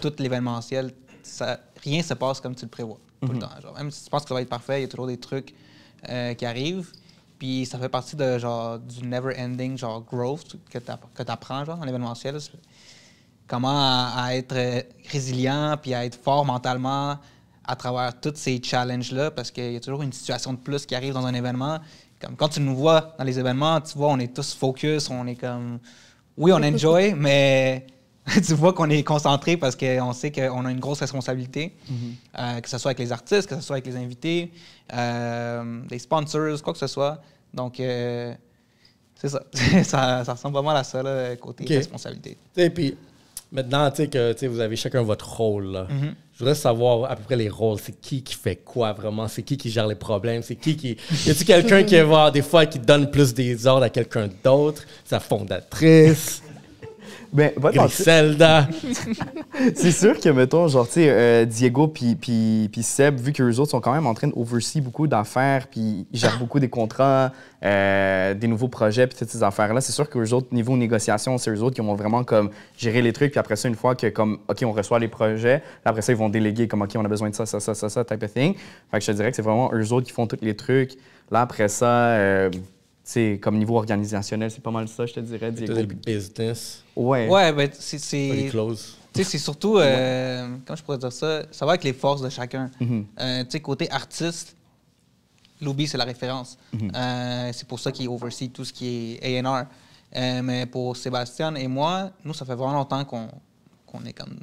tout l'événementiel. Rien se passe comme tu le prévois, tout le temps. Genre, même si tu penses que ça va être parfait, il y a toujours des trucs euh, qui arrivent. Puis ça fait partie de, genre, du never-ending genre, growth que tu apprends genre, dans l'événementiel. Comment à, à être euh, résilient, puis à être fort mentalement à travers tous ces challenges-là, parce qu'il y a toujours une situation de plus qui arrive dans un événement. Comme quand tu nous vois dans les événements, tu vois, on est tous focus, on est comme... Oui, on (laughs) enjoy, mais (laughs) tu vois qu'on est concentré parce qu'on sait qu'on a une grosse responsabilité, Euh, que ce soit avec les artistes, que ce soit avec les invités, euh, les sponsors, quoi que ce soit. Donc, euh, c'est ça. (laughs) ça. ça ressemble mal à ça, là, côté responsabilité. Sais, puis maintenant, tu sais, que vous avez chacun votre rôle. là. Mhm. Je voudrais savoir à peu près les rôles. C'est qui qui fait quoi vraiment? C'est qui qui gère les problèmes? C'est qui qui. Y a-tu quelqu'un qui va des fois qui donne plus des ordres à quelqu'un d'autre? Sa fondatrice, Ben. Griselda. (laughs) C'est sûr que, mettons, genre, tu sais, euh, Diego puis, puis, puis Seb, vu qu'eux autres sont quand même en train d'oversee beaucoup d'affaires, puis ils gèrent beaucoup des contrats, euh, des nouveaux projets, puis toutes ces affaires-là, c'est sûr qu'eux autres, niveau négociation, c'est eux autres qui vont vraiment, comme, gérer les trucs, puis après ça, une fois que, comme, OK, on reçoit les projets, après ça, ils vont déléguer, comme, OK, on a besoin de ça, ça, ça, ça, ça, type of thing. Fait que je te dirais que c'est vraiment eux autres qui font tous les trucs. Là, après ça, euh, sais, comme niveau organisationnel, c'est pas mal ça, je te dirais, des puis- business, Ouais. Ouais, ben, c'est. c'est- close. Tu sais, c'est surtout, euh, comment je pourrais dire ça, ça va avec les forces de chacun. Mhm. Euh, tu sais, côté artiste, Loubi, c'est la référence. Euh, c'est pour ça qu'il oversee tout ce qui est A&R. Euh, mais pour Sébastien et moi, nous, ça fait vraiment longtemps qu'on qu'on est comme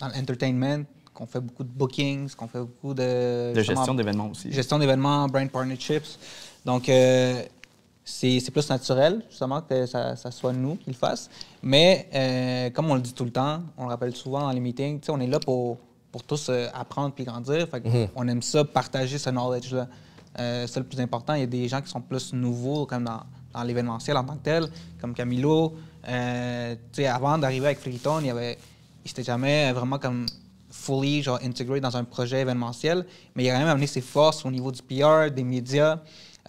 dans l'entertainment, qu'on fait beaucoup de bookings, qu'on fait beaucoup de... De gestion d'événements aussi. gestion d'événements, brand partnerships. Donc, euh, c'est plus naturel, justement, que ça, ça soit nous qui le fasse. Mais, euh, comme on le dit tout le temps, on le rappelle souvent dans les meetings, on est là pour, pour tous euh, apprendre puis grandir. Fait Mhm. On aime ça, partager ce knowledge-là. Euh, c'est le plus important. Il y a des gens qui sont plus nouveaux, comme dans, dans l'événementiel en tant que tel, comme Camilo. Euh, avant d'arriver avec Freaton, il avait, il s'était jamais vraiment comme fully genre intégré dans un projet événementiel, mais il a quand même amené ses forces au niveau du PR, des médias.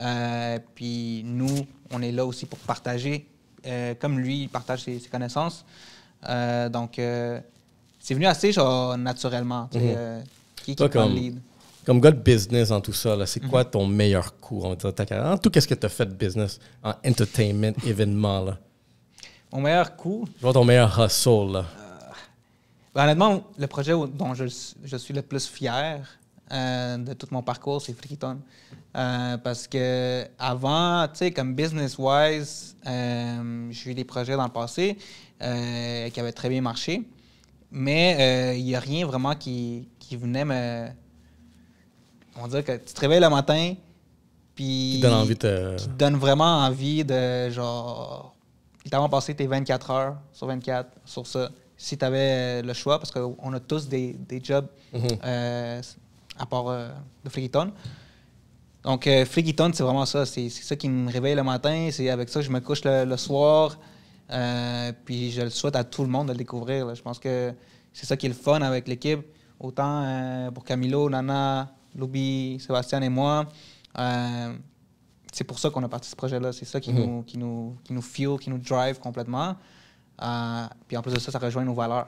Euh, puis nous, on est là aussi pour partager. Euh, comme lui, il partage ses, ses connaissances. Euh, donc, c'est venu assez genre naturellement. Mhm. qui, qui Toi, prend le comme- lead. Comme gars de business dans tout ça, c'est Mhm. quoi ton meilleur ta carrière? En tout, qu'est-ce que tu as fait de business en entertainment, (laughs) événement? Là? Mon meilleur coup, Je vois ton meilleur hustle. Là. Ben, honnêtement, le projet dont je, je suis le plus fier euh, de tout mon parcours, c'est Frikiton. Euh, parce que avant, tu sais, comme business-wise, euh, j'ai eu des projets dans le passé euh, qui avaient très bien marché, mais il n'y a rien vraiment qui, qui venait me... On va dire que tu te réveilles le matin, puis... Qui donne envie de. qui te donne vraiment envie de, genre, littéralement passer tes 24 heures sur 24 sur ça, si tu avais le choix, parce qu'on a tous des, des jobs Mhm. euh, à part euh, de Frigiton. Donc, euh, c'est vraiment ça. C'est ça qui me réveille le matin. C'est avec ça que je me couche le, le soir. Euh, puis je le souhaite à tout le monde de le découvrir. là. Je pense que c'est ça qui est le fun avec l'équipe. Autant euh, pour Camilo, Nana, Loubi, Sébastien et moi. Euh, c'est pour ça qu'on a parti ce projet-là. C'est ça qui, Mhm. nous, qui, nous, qui nous fuel, qui nous drive complètement. Puis en plus de ça, ça rejoint nos valeurs.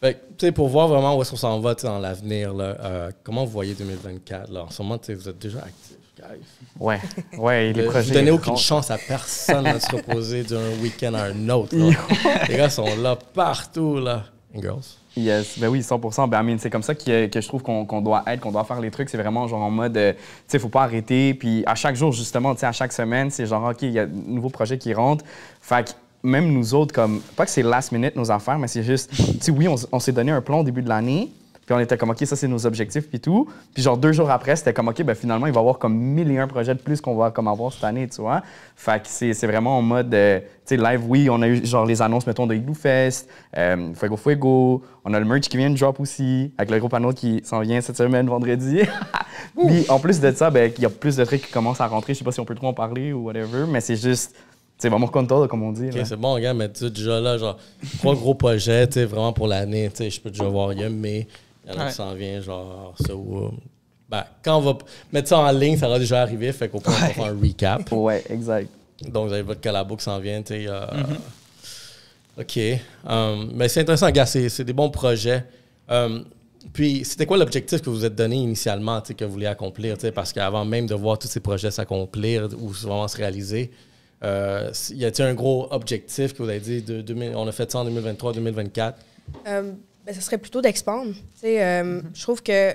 Fait que, pour voir vraiment où est-ce qu'on s'en va dans l'avenir, là, euh, comment vous voyez 2024? Là? En ce moment, vous êtes déjà actifs, guys. Ouais, ouais, les Vous projets. donnez aucune chance à personne de se reposer d'un week-end à un autre. là. les gars sont là partout, là. And girls? Yes, ben oui, 100 Ben, I mean, c'est comme ça que, que je trouve qu'on qu'on doit être, qu'on doit faire les trucs. C'est vraiment genre en mode, euh, tu sais, faut pas arrêter. Puis à chaque jour, justement, tu sais, à chaque semaine, c'est genre, OK, il y a de nouveaux projets qui rentrent. Fait que même nous autres, comme, pas que c'est last minute nos affaires, mais c'est juste, tu sais, oui, on, s'est donné un plan au début de l'année. Puis on était comme, OK, ça, c'est nos objectifs, puis tout. Puis genre deux jours après, c'était comme, OK, ben finalement, il va y avoir comme mille et un projets de plus qu'on va comme avoir cette année, tu vois. Fait que c'est vraiment en mode, euh, tu sais, live, oui, on a eu genre les annonces, mettons, de Igloo Fest, euh, Fuego Fuego. On a le merch qui vient de drop aussi, avec le gros panneau qui s'en vient cette semaine, vendredi. (laughs) Puis en plus de ça, ben, il y a plus de trucs qui commencent à rentrer. Je sais pas si on peut trop en parler ou whatever, mais c'est juste, c'est vraiment content, comme on dit. C'est bon, gars, mais tu sais, déjà là, genre, trois gros projets, tu sais, vraiment pour l'année, tu sais, je peux déjà voir, il y a mai, il y en a Ouais. qui s'en vient, genre, ça ou. euh, Ben, quand on va mettre ça en ligne, ça va déjà arriver, fait qu'au point, on va faire un recap. (laughs) Ouais, exact. Donc, vous avez votre collabo qui s'en vient, tu sais. euh, OK. Um, mais c'est intéressant, gars, c'est c'est des bons projets. Um, puis, c'était quoi l'objectif que vous vous êtes donné initialement, tu sais, que vous vouliez accomplir, tu sais, parce qu'avant même de voir tous ces projets s'accomplir ou vraiment se réaliser, euh, y a-t-il un gros objectif que vous avez dit, de, 2000 on a fait ça en 2023-2024? Euh, ben, ça serait plutôt d'expandre. Euh, Je trouve que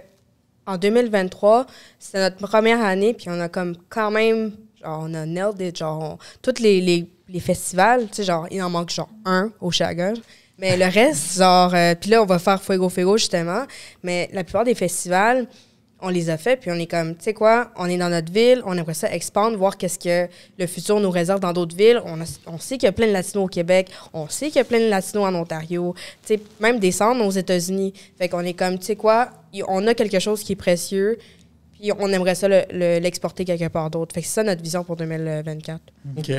en 2023, c'était notre première année, puis on a comme quand même, genre, on a nailed it, genre, tous les, les, les festivals, tu sais, genre, il en manque genre un au Chagrin. Mais le reste, genre, euh, puis là, on va faire Fuego Fuego, justement. Mais la plupart des festivals, on les a fait, puis on est comme, tu sais quoi, on est dans notre ville, on aimerait ça expandre, voir qu'est-ce que le futur nous réserve dans d'autres villes. On, a- on sait qu'il y a plein de latinos au Québec, on sait qu'il y a plein de latinos en Ontario, tu sais, même des centres aux États-Unis. Fait qu'on est comme, tu sais quoi, y- on a quelque chose qui est précieux, puis on aimerait ça le- le- l'exporter quelque part d'autre. Fait que c'est ça notre vision pour 2024. OK.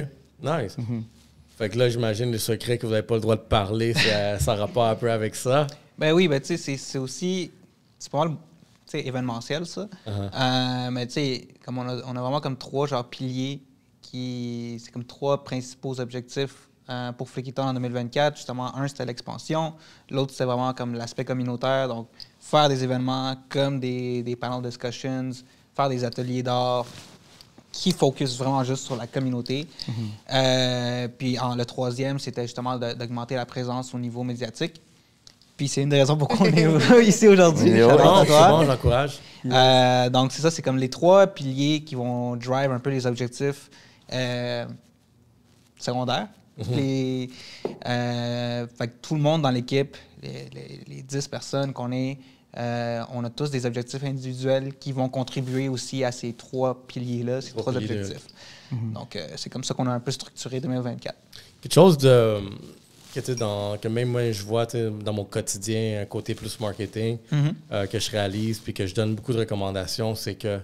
Nice. Fait que là, j'imagine les secrets que vous n'avez pas le droit de parler, c'est, ça a rapport un peu avec ça. Ben oui, ben tu sais, c'est- aussi. C'est pas mal événementiel, ça. Uh-huh. Euh, mais tu sais, comme on a, on a vraiment comme trois genre piliers qui. C'est comme trois principaux objectifs euh, pour Flikiton en 2024. Justement, un, c'était l'expansion. L'autre, c'était vraiment comme l'aspect communautaire. Donc, faire des événements comme des, des panel discussions, faire des ateliers d'art qui focus vraiment juste sur la communauté. Euh, puis en, le troisième, c'était justement d'augmenter la présence au niveau médiatique. Puis c'est une des raisons pourquoi on est (laughs) (laughs) ici aujourd'hui. Bon, j'encourage. Euh, donc, c'est ça, c'est comme les trois piliers qui vont drive un peu les objectifs euh, secondaires. les, euh, fait que tout le monde dans l'équipe, les, les, les 10 personnes qu'on est, euh, on a tous des objectifs individuels qui vont contribuer aussi à ces trois piliers-là, ces Trois trois, piliers, objectifs. Donc, euh, c'est comme ça qu'on a un peu structuré 2024. Quelque chose de. Que, dans, que même moi, je vois dans mon quotidien, un côté plus marketing, euh, que je réalise, puis que je donne beaucoup de recommandations, c'est que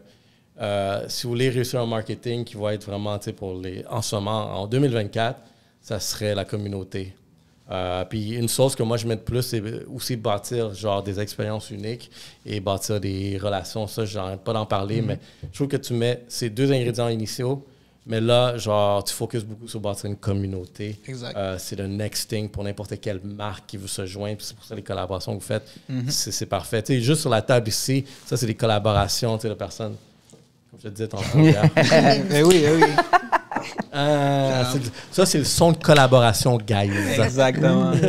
euh, si vous voulez réussir en marketing qui va être vraiment pour les. En ce moment, en 2024, ça serait la communauté. Euh, puis une chose que moi je mets de plus, c'est aussi bâtir genre des expériences uniques et bâtir des relations. Ça, j'arrête pas d'en parler, mais je trouve que tu mets ces deux ingrédients initiaux, mais là, genre, tu focuses beaucoup sur bâtir une communauté. Exact. Euh, c'est le next thing pour n'importe quelle marque qui veut se joindre. C'est pour ça les collaborations que vous faites, c'est c'est parfait. Tu sais, juste sur la table ici, ça, c'est des collaborations tu sais, de personnes. Comme je te disais tantôt. (laughs) Eh oui, eh oui. Ah, c'est- ça, c'est le son de collaboration, guys. Exactement. (laughs)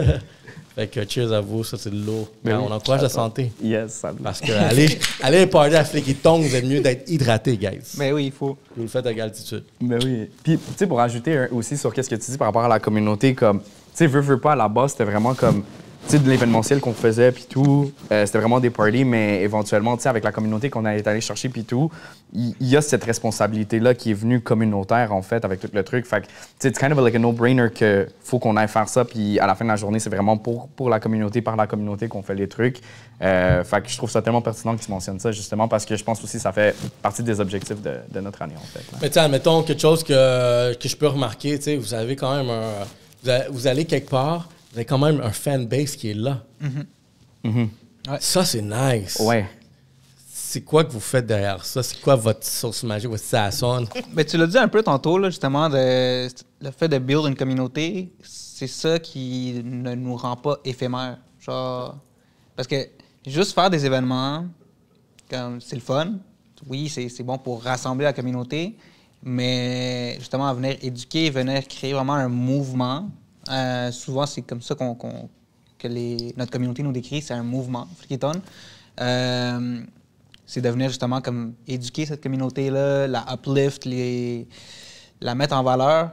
Fait que cheers à vous, ça c'est de l'eau. Ben on oui. encourage la santé. Yes, salut. Parce que aller, (laughs) aller party à Flicky Tongue, vous êtes mieux d'être hydraté, guys. Mais oui, il faut. Vous le faites avec altitude. Ben oui. Puis, tu sais, pour ajouter aussi sur qu'est-ce que tu dis par rapport à la communauté, comme, tu sais, veux, veux pas, à la base, c'était vraiment comme, tu sais, de l'événementiel qu'on faisait, puis tout. Euh, c'était vraiment des parties, mais éventuellement, tu sais, avec la communauté qu'on est allé chercher, puis tout, il y, a cette responsabilité-là qui est venue communautaire, en fait, avec tout le truc. Fait que, tu sais, it's kind of like a no-brainer que faut qu'on aille faire ça, puis à la fin de la journée, c'est vraiment pour, pour la communauté, par la communauté qu'on fait les trucs. Euh, fait que je trouve ça tellement pertinent que tu mentionnes ça, justement, parce que je pense aussi que ça fait partie des objectifs de, notre année, en fait. là. Mais tu sais, admettons quelque chose que, que je peux remarquer, tu sais, vous avez quand même un. Vous allez quelque part, vous avez quand même un fanbase qui est là. Mhm. Ça, c'est nice. Ouais. c'est quoi que vous faites derrière ça? C'est quoi votre source magique, votre saison? Ben, (laughs) tu l'as dit un peu tantôt, là, justement, de, le fait de build une communauté, c'est ça qui ne nous rend pas éphémères. Genre, parce que juste faire des événements, comme c'est le fun, oui, c'est c'est bon pour rassembler la communauté, mais justement, venir éduquer, venir créer vraiment un mouvement. Euh, souvent, c'est comme ça qu'on, qu'on- que les, notre communauté nous décrit, c'est un mouvement, Frikiton. Euh, c'est de venir justement comme éduquer cette communauté-là, la uplift, les, la mettre en valeur.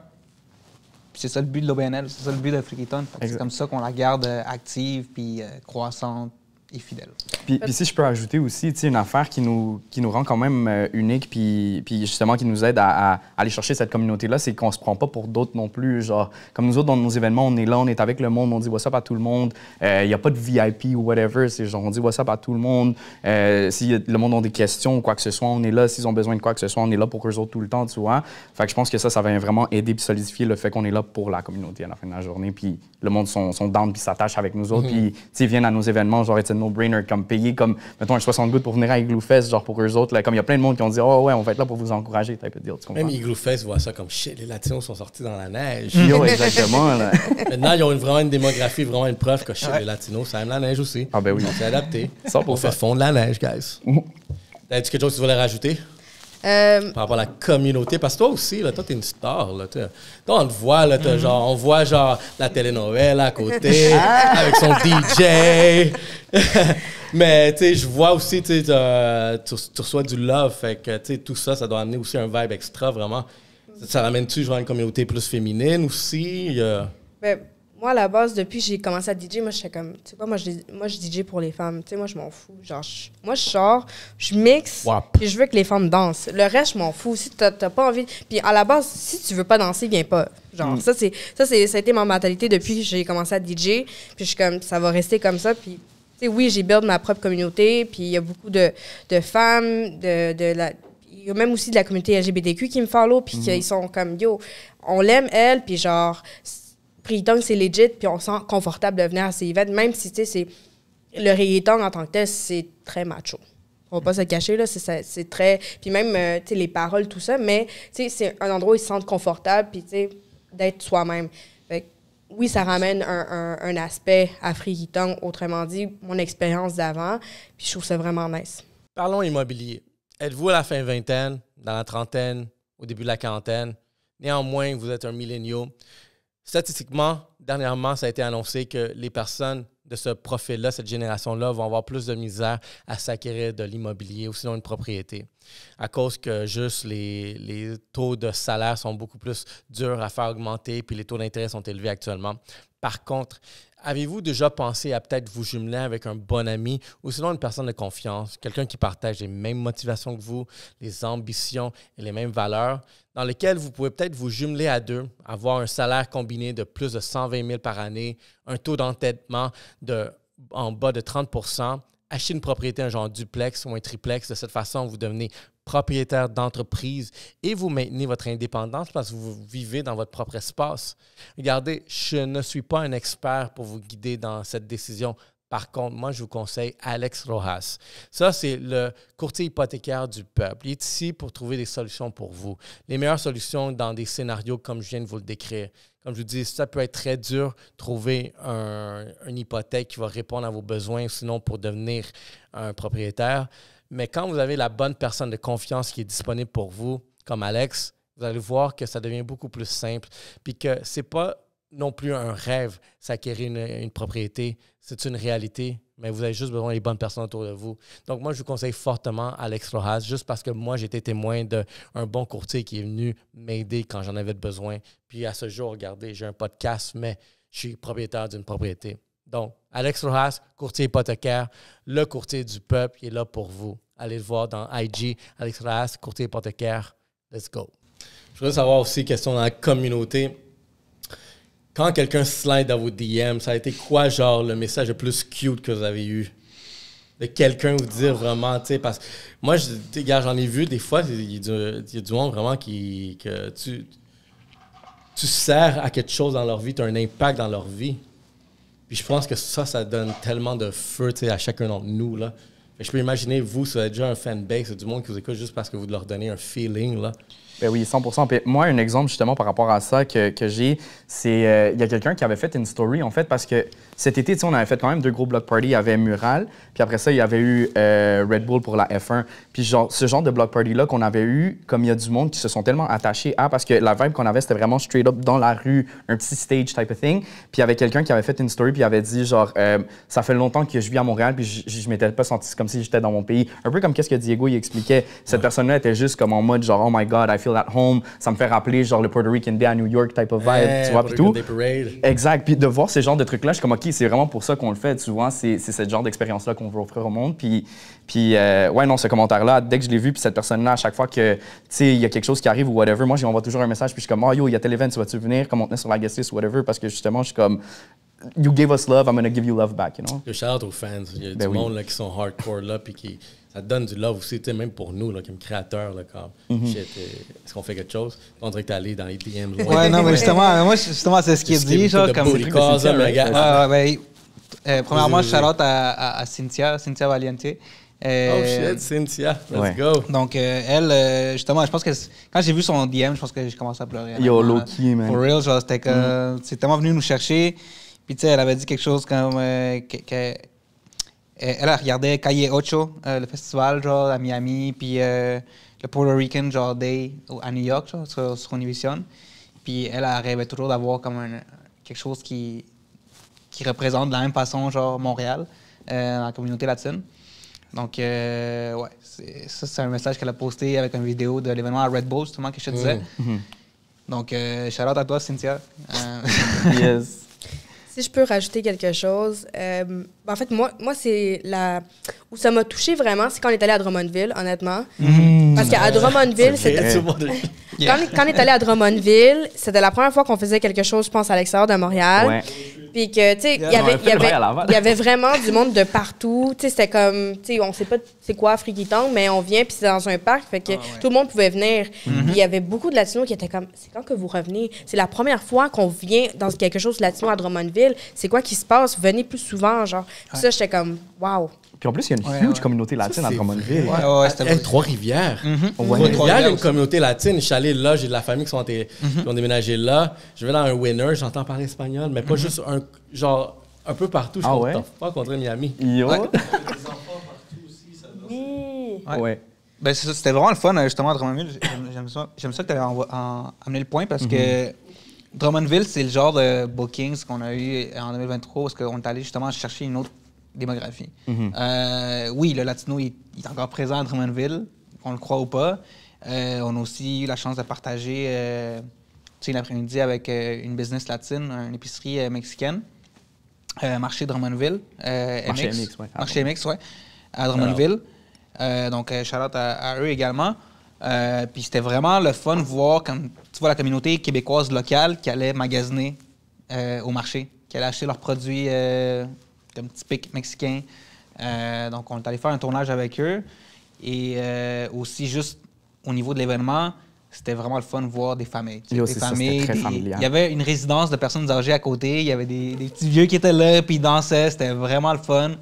Puis c'est ça le but de l'OBNL, c'est ça le but de que C'est comme ça qu'on la garde euh, active, puis croissante et fidèle. Puis, puis si je peux ajouter aussi, tu sais, une affaire qui nous, qui nous rend quand même euh, unique, puis, puis justement qui nous aide à, à aller chercher cette communauté-là, c'est qu'on se prend pas pour d'autres non plus. Genre, comme nous autres, dans nos événements, on est là, on est avec le monde, on dit what's up à tout le monde. Il n'y a pas de VIP ou whatever, c'est genre, on dit what's up à tout le monde. Euh, si le monde a des questions ou quoi que ce soit, on est là. S'ils ont besoin de quoi que ce soit, on est là pour eux autres tout le temps, tu vois. Fait que je pense que ça, ça va vraiment aider puis solidifier le fait qu'on est là pour la communauté à la fin de la journée. Puis le monde sont, sont down puis s'attachent avec nous autres. Puis, tu sais, ils viennent à nos événements, genre, it's a no-brainer, comme payer comme, mettons, un 60 gouttes pour venir à Igloo Fest, genre pour eux autres. Là, comme il y a plein de monde qui ont dit, oh ouais, on va être là pour vous encourager, type de deal, tu comprends? Même Igloo Fest voit ça comme shit, les Latinos sont sortis dans la neige. Yo, exactement, là. (laughs) Maintenant, ils ont une- vraiment une démographie, vraiment une preuve que shit, les Latinos, ça aime la neige aussi. Ah ben oui. On s'est adapté. 100%. On fait fondre la neige, guys. T'as-tu quelque chose que tu voulais rajouter? Euh, par rapport à la communauté? Parce que toi aussi, là, toi, t'es une star. Là, toi, on te voit, là, t'as genre, on voit genre la telenovela à côté, (laughs) avec son DJ. (laughs) Mais tu sais, je vois aussi, tu reçois du love. Fait que tu sais, tout ça, ça doit amener aussi un vibe extra, vraiment. Ça, ça ramène-tu genre une communauté plus féminine aussi? Moi, à la base, depuis que j'ai commencé à DJ, moi, j'étais comme, tu sais quoi, moi, je, moi, je DJ pour les femmes. Tu sais, moi, je m'en fous. Genre, je- moi, je sors, je mixe, puis je veux que les femmes dansent. Le reste, je m'en fous. Si t'as pas envie. Puis à la base, si tu veux pas danser, viens pas. Genre, ça, c'est, ça, c'est, ça a été ma mentalité depuis que j'ai commencé à DJ. Puis je suis comme, ça va rester comme ça. Puis, tu sais, oui, j'ai build ma propre communauté, puis il y a beaucoup de, de femmes, de, de la. Il y a même aussi de la communauté LGBTQ qui me follow, puis qu'ils sont comme, yo, on l'aime, elle, puis genre, C'est legit, puis on se sent confortable de venir à ces events, même si, tu sais. Le reggaeton, en tant que tel, c'est très macho. On va pas se cacher, là, c'est, très... Puis même, euh, tu sais, les paroles, tout ça, mais, tu sais, c'est un endroit où ils se sentent confortables, puis, tu sais, d'être soi-même. Oui, ça ramène un, aspect à autrement dit, mon expérience d'avant, puis je trouve ça vraiment nice. Parlons immobilier. Êtes-vous à la fin vingtaine, dans la trentaine, au début de la quarantaine? Néanmoins, vous êtes un milléniaux. Statistiquement, dernièrement, ça a été annoncé que les personnes de ce profil-là, cette génération-là, vont avoir plus de misère à s'acquérir de l'immobilier ou sinon une propriété. À cause que juste les, taux de salaire sont beaucoup plus durs à faire augmenter, puis les taux d'intérêt sont élevés actuellement. Par contre, avez-vous déjà pensé à peut-être vous jumeler avec un bon ami ou sinon une personne de confiance, quelqu'un qui partage les mêmes motivations que vous, les ambitions et les mêmes valeurs, dans lesquelles vous pouvez peut-être vous jumeler à deux, avoir un salaire combiné de plus de 120 000 par année, un taux d'entêtement de en bas de 30 acheter une propriété, un genre duplex ou un triplex. De cette façon, vous devenez propriétaire d'entreprise et vous maintenez votre indépendance parce que vous vivez dans votre propre espace. Regardez, je ne suis pas un expert pour vous guider dans cette décision. Par contre, moi, je vous conseille Alex Rojas. Ça, c'est le courtier hypothécaire du peuple. Il est ici pour trouver des solutions pour vous. Les meilleures solutions dans des scénarios comme je viens de vous le décrire. Comme je vous dis, ça peut être très dur trouver un, une hypothèque qui va répondre à vos besoins, sinon pour devenir un propriétaire. Mais quand vous avez la bonne personne de confiance qui est disponible pour vous, comme Alex, vous allez voir que ça devient beaucoup plus simple. Puis que c'est pas non plus un rêve, s'acquérir une, une propriété. C'est une réalité, mais vous avez juste besoin des bonnes personnes autour de vous. Donc, moi, je vous conseille fortement Alex Rojas, juste parce que moi, été témoin d'un bon courtier qui est venu m'aider quand j'en avais besoin. Puis à ce jour, regardez, j'ai un podcast, mais je suis propriétaire d'une propriété. Donc, Alex Rojas, courtier hypothécaire, le courtier du peuple, il est là pour vous. Allez le voir dans IG, Alex Rojas, courtier hypothécaire. Let's go. Je voudrais savoir aussi, question dans la communauté. Quand quelqu'un slide dans vos DM, ça a été quoi, genre, le message le plus cute que vous avez eu? De quelqu'un vous dire vraiment, tu sais, parce que moi, j'en ai vu des fois, il y, a du- il y a du monde vraiment qui. que tu, tu sers à quelque chose dans leur vie, tu as un impact dans leur vie. Puis je pense que ça, ça donne tellement de feu tu sais, à chacun d'entre nous. Là. Je peux imaginer, vous, ça a déjà un fanbase, du monde qui vous écoute juste parce que vous leur donnez un feeling, là. Ben oui, 100 Puis moi, un exemple justement par rapport à ça que, que j'ai, c'est euh, il y a quelqu'un qui avait fait une story en fait parce que cet été, tu sais, on avait fait quand même deux gros block party. Il y avait Mural, puis après ça, il y avait eu euh, Red Bull pour la F1. Puis genre, ce genre de block party là qu'on avait eu, comme il y a du monde qui se sont tellement attachés à parce que la vibe qu'on avait, c'était vraiment straight up dans la rue, un petit stage type of thing. Puis il y avait quelqu'un qui avait fait une story puis il avait dit genre, euh, ça fait longtemps que je vis à Montréal puis je, je, je m'étais pas senti comme si j'étais dans mon pays. Un peu comme qu'est-ce que Diego il expliquait. Cette personne-là était juste comme en mode genre, oh my god, I feel at home ça me fait rappeler genre le Puerto Rican Day à New York type of vibe, tu vois, puis tout. Exact. Puis de voir ces genres de trucs-là, je suis comme, OK, c'est vraiment pour ça qu'on le fait, tu vois. C'est ce genre d'expérience-là qu'on veut offrir au monde. Puis, puis euh, ouais, non, ce commentaire-là, dès que je l'ai vu, puis cette personne-là, à chaque fois que, tu sais, il y a quelque chose qui arrive ou whatever, moi, j'y envoie toujours un message, puis je suis comme, oh yo, il y a tel event, tu vas-tu venir, comme on tenait sur la guest list ou whatever, parce que justement, je suis comme, you gave us love, I'm gonna give you love back, you know? Le shout out aux fans. Il y a Ben du oui. monde là, qui sont hardcore là, puis qui. Ça te donne du love aussi, tu sais, même pour nous, là, comme créateurs, là, comme. Mhm. Euh, est-ce qu'on fait quelque chose? On dirait que t'es allé dans les DM. loin. Ouais, non, mais justement, moi, justement, c'est ce qui est Ce qui est dit, genre, de comme. ouais, ben, euh, premièrement, vas-y. shout out à, à, à Cynthia, Cynthia Valiente. Euh, Oh shit, Cynthia, let's Ouais. go. Donc, euh, elle, euh, justement, je pense que quand j'ai vu son DM, je pense que j'ai commencé à pleurer. Yo, low-key, man. For real, genre, c'était que. C'est tellement venu nous chercher. Puis, tu sais, elle avait dit quelque chose comme. euh, que, que- elle elle regardait Calle Ocho, euh, le festival, genre, à Miami, puis euh, le Puerto Rican, genre, Day à New York, genre, sur, sur Univision. Puis, elle, rêvait toujours d'avoir comme un- quelque chose qui, qui représente de la même façon, genre, Montréal, euh, dans la communauté latine. Donc, euh, ouais, c'est- ça, c'est un message qu'elle a posté avec une vidéo de l'événement à Red Bull, justement, que je te disais. Donc, euh, shout out à toi, Cynthia. Euh, yes. (laughs) Si je peux rajouter quelque chose, euh, en fait, moi, moi c'est la. où ça m'a touché vraiment, c'est quand on est allé à Drummondville, honnêtement. Parce qu'à Drummondville, c'était. Yeah. (laughs) Quand, quand on est allé à Drummondville, c'était la première fois qu'on faisait quelque chose, je pense, à l'extérieur de Montréal. Ouais. Puis que, tu sais, il y avait, y avait, y avait vraiment du monde de partout. Tu sais, c'était comme, tu sais, on sait pas c'est quoi Freaky Town, mais on vient, puis c'est dans un parc, fait que tout le monde pouvait venir. Puis Il y avait beaucoup de latinos qui étaient comme, c'est quand que vous revenez? C'est la première fois qu'on vient dans quelque chose de latino à Drummondville. C'est quoi qui se passe? Venez plus souvent, genre. Puis ça, j'étais comme, wow. Puis en plus, il y a une Ouais, huge ouais. communauté latine à Drummondville. Ouais, ouais, c'était. Trois-Rivières. Ouais. Trois-Rivières, il y a Trois-Rivières une communauté latine. Je suis allé là, j'ai de la famille qui, sont qui ont déménagé là. Je vais dans un winner, j'entends parler espagnol, mais pas juste un. Genre, un peu partout. Je Ah ouais? pas contre Miami. Yo. Ouais. Oui. Ouais. Ben, c'est ça, c'était vraiment le fun, euh, justement, à Drummondville. J'aime- ça, que tu avais amené le point parce que Drummondville, c'est le genre de bookings qu'on a eu en 2023 parce qu'on est allé justement chercher une autre démographie. Euh, oui, le latino il, il est encore présent à Drummondville, qu'on le croit ou pas. Euh, on a aussi eu la chance de partager euh, l'après-midi avec une business latine, une épicerie mexicaine. Marché Drummondville. Marché MX. MX, ouais. Marché MX, ouais. À Drummondville. Donc, shout out à, à eux également. Euh, puis c'était vraiment le fun de voir quand tu vois la communauté québécoise locale qui allait magasiner euh, au marché, qui allait acheter leurs produits euh, comme typiques mexicains. Euh, donc, on est allé faire un tournage avec eux. Et euh, aussi, juste au niveau de l'événement, c'était vraiment le fun de voir des familles. tu sais, Yo, des c'est ça, c'était très des- familial. Il y avait une résidence de personnes âgées à côté. Il y avait des, des petits vieux qui étaient là, puis ils dansaient. C'était vraiment le fun.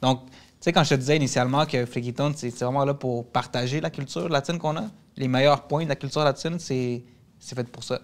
Donc, tu sais, quand je te disais initialement que Freaky Town, c'est vraiment là pour partager la culture latine qu'on a, les meilleurs points de la culture latine, c'est c'est fait pour ça.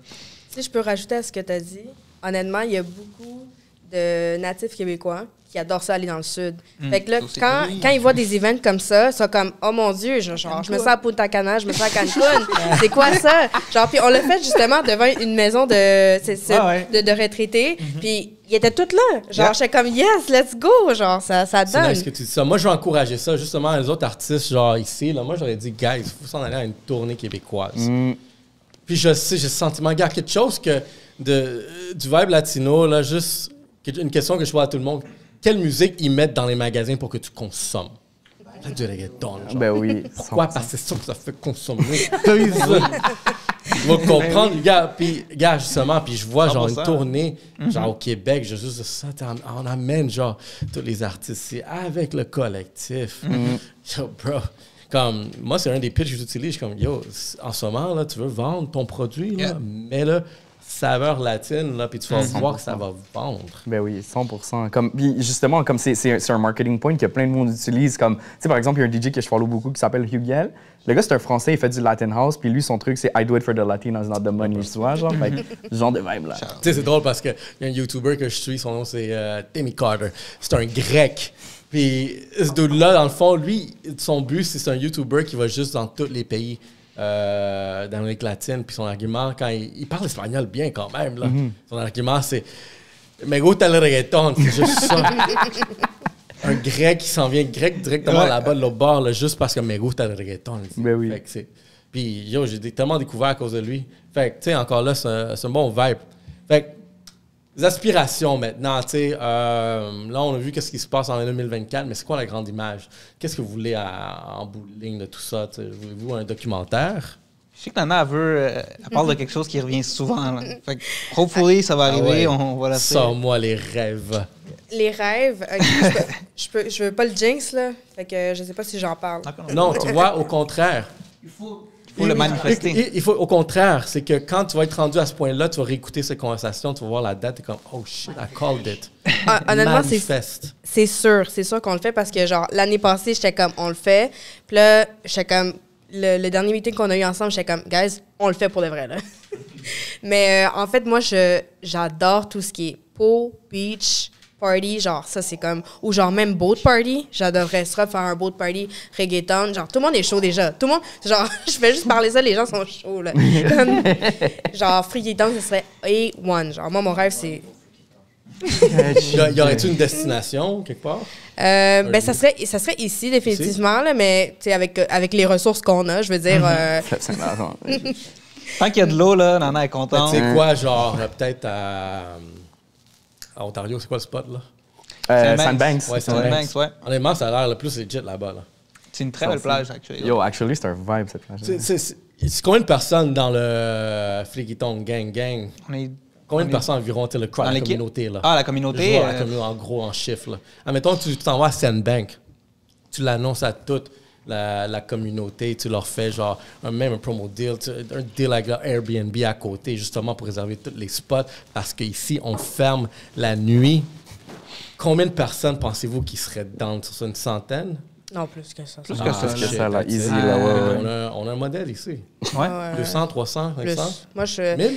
Si je peux rajouter à ce que tu as dit, honnêtement, il y a beaucoup de natifs québécois qui adorent ça aller dans le sud. Mm, fait que là, ça quand, quand ils voient des events comme ça, ils sont comme « Oh mon Dieu, je, genre, je me sens à Punta Cana, je me sens à Cancun. (laughs) c'est quoi ça? » Genre, puis on l'a fait justement devant une maison de, c'est- c'est- Ah ouais. de, de retraités. Puis ils étaient tous là. Genre, Yeah. j'étais comme « Yes, let's go! » Genre, ça, ça C'est donne. nice que tu dis ça. Moi, je vais encourager ça. Justement, les autres artistes, genre ici, là, moi, j'aurais dit, guys, il faut s'en aller à une tournée québécoise. Mm. Puis je sais, j'ai ce sentiment, gars, quelque chose que de, du vibe latino, là, juste une question que je vois à tout le monde. Quelle musique ils mettent dans les magasins pour que tu consommes? Là, du reggaeton, genre. Ben oui. Pourquoi? Parce que c'est ça que ça fait consommer. (laughs) Ils vont comprendre, gars. Puis, gars, justement, puis je vois, genre, une 100%. tournée, genre, au Québec, je juste ça, on amène, genre, tous les artistes ici avec le collectif. Yo, bro. Comme, moi, c'est un des pitchs que j'utilise. Je suis comme, yo, en ce moment, là, tu veux vendre ton produit, là, Yeah. mets-le saveur latine, là, puis tu vas voir que ça va vendre. Ben oui, 100 Comme, puis justement, comme c'est, un marketing point que plein de monde utilise. Comme, tu sais, par exemple, il y a un DJ que je follow beaucoup qui s'appelle Hugh Gall. Le gars, c'est un Français, il fait du Latin House, puis lui, son truc, c'est I do it for the Latinos, not the money. Tu vois, genre, ce (laughs) genre de vibe là. Tu sais, c'est drôle parce qu'il y a un YouTuber que je suis, son nom c'est euh, Timmy Carter. C'est un grec. Puis ce dude-là, dans le fond, lui, son but, c'est un YouTuber qui va juste dans tous les pays euh, d'Amérique latine. Puis son argument, quand il, il parle espagnol bien quand même, là. son argument, c'est Me gusta le reggaeton. C'est juste ça. (laughs) un grec qui s'en vient grec directement Ouais. là-bas de l'autre bord, là, juste parce que me gusta le reggaeton. Ben oui. Fait que c'est- Puis yo, j'ai tellement découvert à cause de lui. Fait que, tu sais, encore là, c'est un, un bon vibe. Fait que, aspirations maintenant, tu sais, euh, là, on a vu qu'est-ce qui se passe en 2024, mais c'est quoi la grande image? Qu'est-ce que vous voulez à- en bout de ligne de tout ça? Voulez-vous un documentaire? Je sais que Nana, elle veut. euh, elle parle de (laughs) quelque chose qui revient souvent. Là. (laughs) Fait que, hopefully, ça va Ah arriver. ouais. On va la Sors-moi les rêves. Les rêves, je, peux, (laughs) je, peux, je veux pas le jinx, là. Fait que je sais pas si j'en parle. Non, tu vois, au contraire. Il faut, il faut le manifester. Il, il faut, au contraire, c'est que quand tu vas être rendu à ce point-là, tu vas réécouter cette conversation, tu vas voir la date, et comme, oh shit, I called it. Ah, honnêtement, c'est Manifeste. C'est sûr, c'est sûr qu'on le fait parce que, genre, l'année passée, j'étais comme, on le fait. Puis là, j'étais comme, le, le dernier meeting qu'on a eu ensemble, j'étais comme, guys, on le fait pour de vrai, là. (laughs) Mais euh, en fait, moi, je, j'adore tout ce qui est pool, beach, party, genre, ça, c'est comme, ou genre même boat party. J'adorerais ça, faire un boat party, reggaeton. Genre, tout le monde est chaud déjà. Tout le monde, genre, (laughs) je fais juste parler ça, les gens sont chauds, là. Comme, (laughs) genre, reggaeton, ce serait A1. Genre, moi, mon rêve, c'est Y, aurait-tu une destination quelque part? Euh, ben, ça serait, ça serait ici, définitivement, là, mais tu sais, avec, euh, avec les ressources qu'on a, je veux dire. euh, Flip Saint-Laurent. (laughs) Tant qu'il y a de l'eau, là, Nana est Tu contente. sais quoi, genre, euh, peut-être à, à Ontario, c'est quoi le spot, là? Euh, Sandbanks. Sandbanks. Ouais, Sandbanks, ouais. Honnêtement, ça a l'air le plus legit là-bas, là. C'est une très belle plage, actuellement. Yo, actually, c'est un vibe, cette plage. C'est- combien de personnes dans le Fligiton Gang Gang? On est Combien de personnes environ, tu sais, le crowd, Dans la communauté, là? Ah, la communauté, Je vois la euh, communauté, en gros, en chiffres, là. Admettons, tu t'en vas à Sandbank, tu l'annonces à toute la, la communauté, tu leur fais, genre, un, même un promo deal, tu- un deal avec leur Airbnb à côté, justement, pour réserver tous les spots, parce qu'ici, on ferme la nuit. Combien de personnes pensez-vous qui seraient dans sur ça? Une centaine? Non, plus que ça. Plus ça. que Ah, ça, plus là. que ça, là, That's easy, it. là, ouais, ouais. On, a, on a un modèle ici. Ouais. Ouais. 200, 300, Plus. 500? Moi, je. 1000?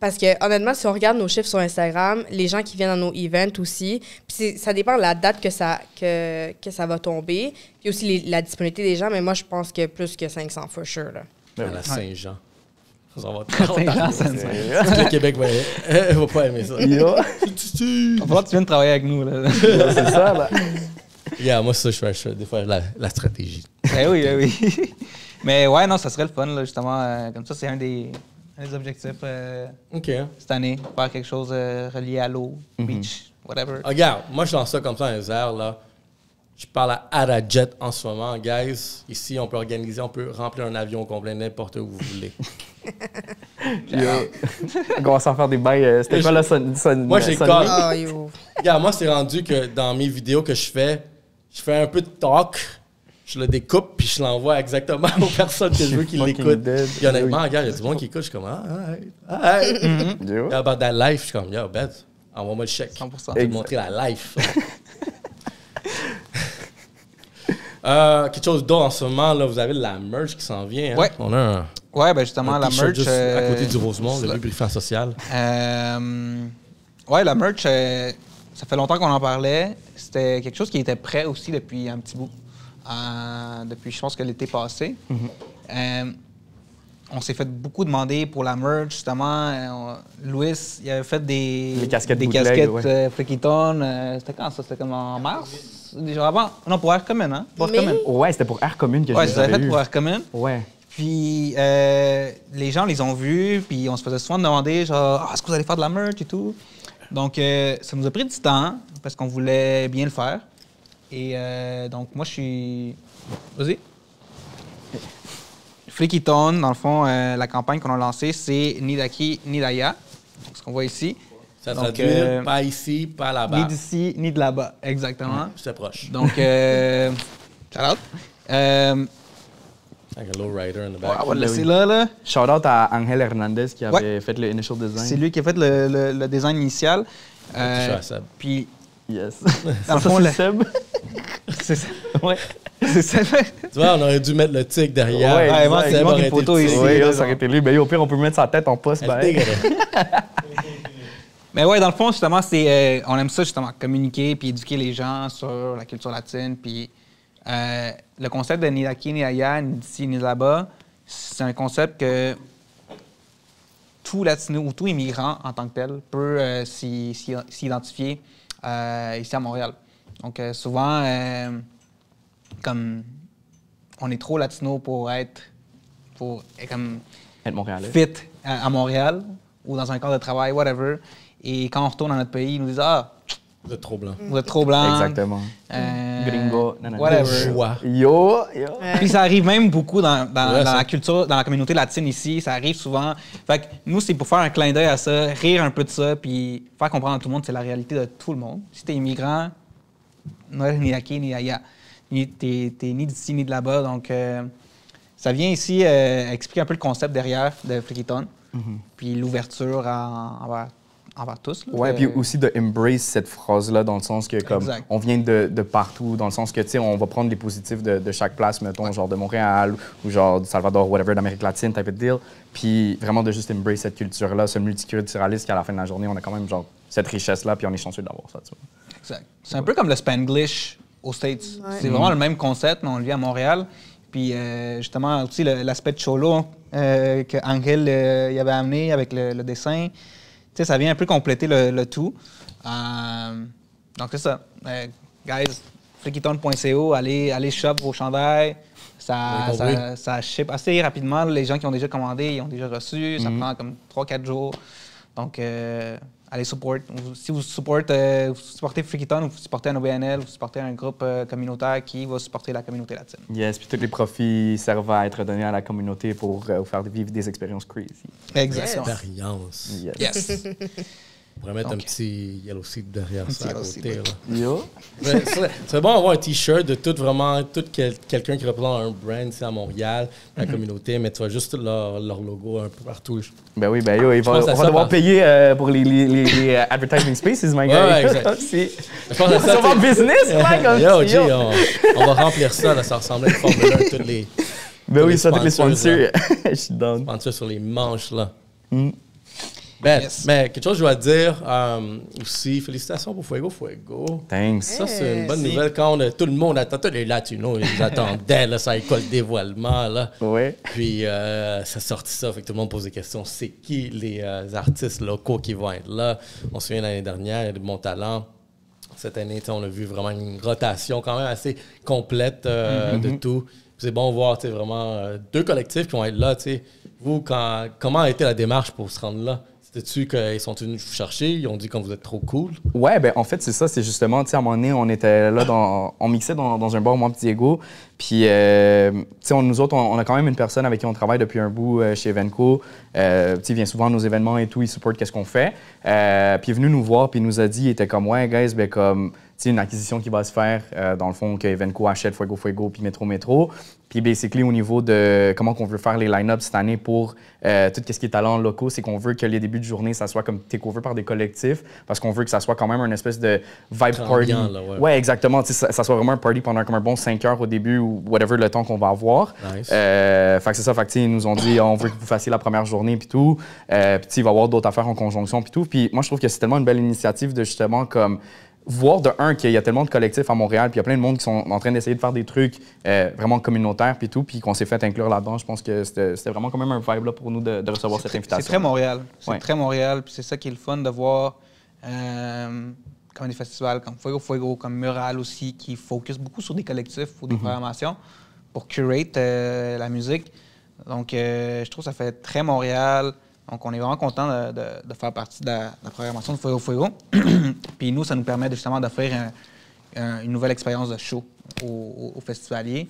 Parce que honnêtement, si on regarde nos chiffres sur Instagram, les gens qui viennent à nos events aussi, puis ça dépend de la date que ça, que, que ça va tomber, puis aussi les- la disponibilité des gens, mais moi, je pense que plus que 500, for sure. Là. À la Saint-Jean. Ça va (laughs) le Québec va, va pas aimer ça. Yo, (laughs) Il va falloir que tu viennes travailler avec nous. Là. (laughs) c'est ça, là. Yeah, moi, ça, je fais, je fais des fois la, la stratégie. Eh oui, eh oui. Mais ouais, non, ça serait le fun, là, justement. euh, comme ça, c'est un des, des objectifs euh, OK. cette année. Faire quelque chose euh, relié à l'eau, beach, whatever. Ah, Regarde, moi, je lance ça comme ça dans les airs, là. Je parle à Arajet en ce moment, guys. Ici, on peut organiser, on peut remplir un avion complet n'importe où vous voulez. (laughs) On commence à faire des bails. euh, C'était quoi, là, son, son, Moi, j'ai. Ah. Regarde, moi, c'est rendu que dans mes vidéos que je fais, je fais un peu de talk, je le découpe, puis je l'envoie exactement (laughs) aux personnes que je veux qu'ils l'écoutent. Puis honnêtement, regarde, il y a du monde qui écoute, je suis comme, ah, ah, ah. (laughs) Yo. About that life, je suis comme, yo, bet, envoie-moi le chèque. 100%. Je vais te montrer la life. (laughs) Euh, quelque chose d'autre en ce moment, là, vous avez la merch qui s'en vient. hein? Ouais. On a un, Ouais, ben justement, un la merch. juste à euh, côté du Rosemont, le lubrifiant social. Euh, ouais, la merch, euh, ça fait longtemps qu'on en parlait. C'était quelque chose qui était prêt aussi depuis un petit bout. Euh, depuis, je pense que l'été passé. Mm-hmm. Euh, on s'est fait beaucoup demander pour la merch, justement. Euh, Louis, il avait fait des, Les casquettes des casquettes ouais. euh. Euh, C'était quand ça? C'était comme en mars? Déjà avant? Non, pour Air Commune, hein? Pour Air Commune. Ouais, c'était pour Air Commune que Ouais, je ça avait l'avais fait eu. pour Air Commune. Ouais. Puis euh, les gens les ont vus, puis on se faisait souvent demander genre ah, est-ce que vous allez faire de la merch et tout. Donc euh, ça nous a pris du temps parce qu'on voulait bien le faire. Et euh, donc moi je suis vas-y. Flickyton, dans le fond, euh, la campagne qu'on a lancée, c'est Nidaki Nidaya. Donc, ce qu'on voit ici. Ça Donc, traduit euh, pas ici, pas Ni là-bas. d'ici, ni de là-bas. Exactement. C'est proche. Donc, euh, (laughs) shout out. Euh, Like a low rider in the Ouais, back. on va le laisser là, là. Shout out à Angel Hernandez qui avait Ouais. fait le initial design. C'est lui qui a fait le, le- le design initial. Euh, puis, Yes. (laughs) dans le Ça, fond, c'est Seb. (laughs) c'est. Ouais. C'est ça. Tu vois, on aurait dû mettre le tic derrière. Ouais, Ouais, moi, Seb photo ici. Ouais, là, ça aurait été lui. Ben, au pire, on peut mettre sa tête en poste. Ben. (laughs) Mais ouais, dans le fond, justement, c'est, euh, on aime ça, justement, communiquer puis éduquer les gens sur la culture latine. Puis euh, le concept de ni aquí ni allá, ni ici ni là-bas, c'est un concept que tout latino ou tout immigrant en tant que tel peut euh, s'y- s'y s'identifier ici à Montréal. Donc euh, souvent, euh, comme on est trop latino pour être, pour être comme Être Montréalais. fit à, à Montréal ou dans un cadre de travail, whatever. Et quand on retourne dans notre pays, ils nous disent Ah, Vous êtes trop blanc. vous êtes trop blanc. Exactement. euh, Gringo, nanana. Whatever. Joie. Yo, yo. Puis ça arrive même beaucoup dans, dans- Ouais, dans ça. la culture, dans la communauté latine ici. Ça arrive souvent. Fait que nous, c'est pour faire un clin d'œil à ça, rire un peu de ça, puis faire comprendre à tout le monde que c'est la réalité de tout le monde. Si t'es immigrant, no eres ni aquí ni allá. Ni- T'es t'es ni d'ici ni de là-bas. Donc, euh, ça vient ici euh, expliquer un peu le concept derrière de Frikiton, puis l'ouverture à- envers, envers tous. là. Ouais, Euh, puis aussi de embrace cette phrase-là dans le sens que comme Exact. on vient de, de partout, dans le sens que tu sais, on va prendre les positifs de, de chaque place, mettons genre de Montréal ou genre du Salvador, whatever, d'Amérique latine, type of deal. Puis vraiment de juste embrace cette culture-là, ce multiculturalisme qu'à la fin de la journée, on a quand même genre cette richesse-là, puis on est chanceux d'avoir ça. Tu vois. Exact. C'est un peu comme le Spanglish aux States. Ouais. C'est vraiment le même concept, mais on le vit à Montréal. Puis euh, justement, aussi l'aspect de cholo euh, que Angel euh, y avait amené avec le, le dessin, sais, ça vient un peu compléter le, le tout. Euh, donc c'est ça. Euh, guys, freakyton.co, allez, allez shop vos chandails. Ça, ça, ça ship assez rapidement. Les gens qui ont déjà commandé, ils ont déjà reçu. Ça prend comme 3-4 jours. Donc, euh, allez support. Si vous, support, euh, vous supportez Freakyton, vous supportez un OBNL, vous supportez un groupe euh, communautaire qui va supporter la communauté latine. Yes, puis tous les profits servent à être donnés à la communauté pour euh, vous faire vivre des expériences crazy. Exactement. Expérience. Yes. Yes. (laughs) On pourrait mettre un petit yellow seat derrière Un ça à côté. là. Yo. (laughs) Ouais, Ce serait, ce serait bon d'avoir un t-shirt de tout vraiment, tout quel- quelqu'un qui représente un brand ici à Montréal, la Mhm. communauté, mais tu vois juste leur, leur logo un peu partout. Ben oui, ben yo, il va, pense à on va ça devoir parce- payer euh, pour les, les, les, les, euh, advertising spaces, my guy. Ouais, exact. (laughs) C'est Je pense à ça, c'est mon business, man, (laughs) comme Yo, G, on, on va remplir ça, là, ça ressemble à une Formule 1, tous les Ben oui, ça, tous les sponsors, sponsors. Je suis down. sponsors sur les manches, là. Mm. Ben, Yes. mais quelque chose que je dois dire euh, aussi, félicitations pour Fuego Fuego. Thanks. Ça, c'est une bonne si. nouvelle quand on a- tout le monde attend, tous les latinos, ils (laughs) attendaient, là, ça école dévoilement, là. Ouais. Puis, euh, ça sortit ça, fait que tout le monde pose des questions. C'est qui les euh, artistes locaux qui vont être là? On se souvient l'année dernière, il y a de bons talents. Cette année, tu sais, on a vu vraiment une rotation quand même assez complète euh, de tout. C'est bon de voir tu sais, vraiment euh, deux collectifs qui vont être là. tu sais. Vous, quand, comment a été la démarche pour se rendre là? C'était-tu qu'ils sont venus vous chercher? Ils ont dit quand vous êtes trop cool? Ouais, ben en fait, c'est ça. C'est justement, tu sais, à un moment donné, on était là, dans, on mixait dans, dans un bar, moi, petit Diego. Puis, euh, tu sais, nous autres, on, a quand même une personne avec qui on travaille depuis un bout euh, chez Venco. Euh, tu sais, il vient souvent à nos événements et tout, il supporte qu'est-ce qu'on fait. Puis, il est venu nous voir, puis il nous a dit, il était comme, ouais, guys, ben comme, une acquisition qui va se faire, euh, dans le fond, que Venco achète Fuego Fuego, puis Métro Métro. Puis, basically, au niveau de comment qu'on veut faire les line-ups cette année pour euh, tout ce qui est talents locaux, c'est qu'on veut que les débuts de journée, ça soit comme takeover par des collectifs, parce qu'on veut que ça soit quand même une espèce de vibe party. Ambiant, là, ouais. exactement. Tu sais, Ça, ça soit vraiment un party pendant comme un bon 5 heures au début ou whatever le temps qu'on va avoir. Nice. Euh, fait que c'est ça. Fait que, ils nous ont dit, on veut que vous fassiez la première journée puis tout. Euh, puis tu sais, il va y avoir d'autres affaires en conjonction puis tout. Puis moi, je trouve que c'est tellement une belle initiative de justement comme voir de un qu'il y a tellement de collectifs à Montréal, puis il y a plein de monde qui sont en train d'essayer de faire des trucs euh, vraiment communautaires puis tout, puis qu'on s'est fait inclure là-dedans. Je pense que c'était vraiment quand même un vibe là, pour nous de, de recevoir cette C'est invitation. très Montréal. C'est Ouais. très Montréal. Puis c'est ça qui est le fun de voir euh, comme des festivals comme Fuego Fuego, comme Mural aussi, qui focus beaucoup sur des collectifs ou des programmations pour curate euh, la musique. Donc, je trouve que ça fait très Montréal. Donc, on est vraiment content de, de- de faire partie de la, de la programmation de Fuego Fuego. (clears throat) Puis nous, ça nous permet justement d'offrir un- un- une nouvelle expérience de show aux, aux- aux festivaliers,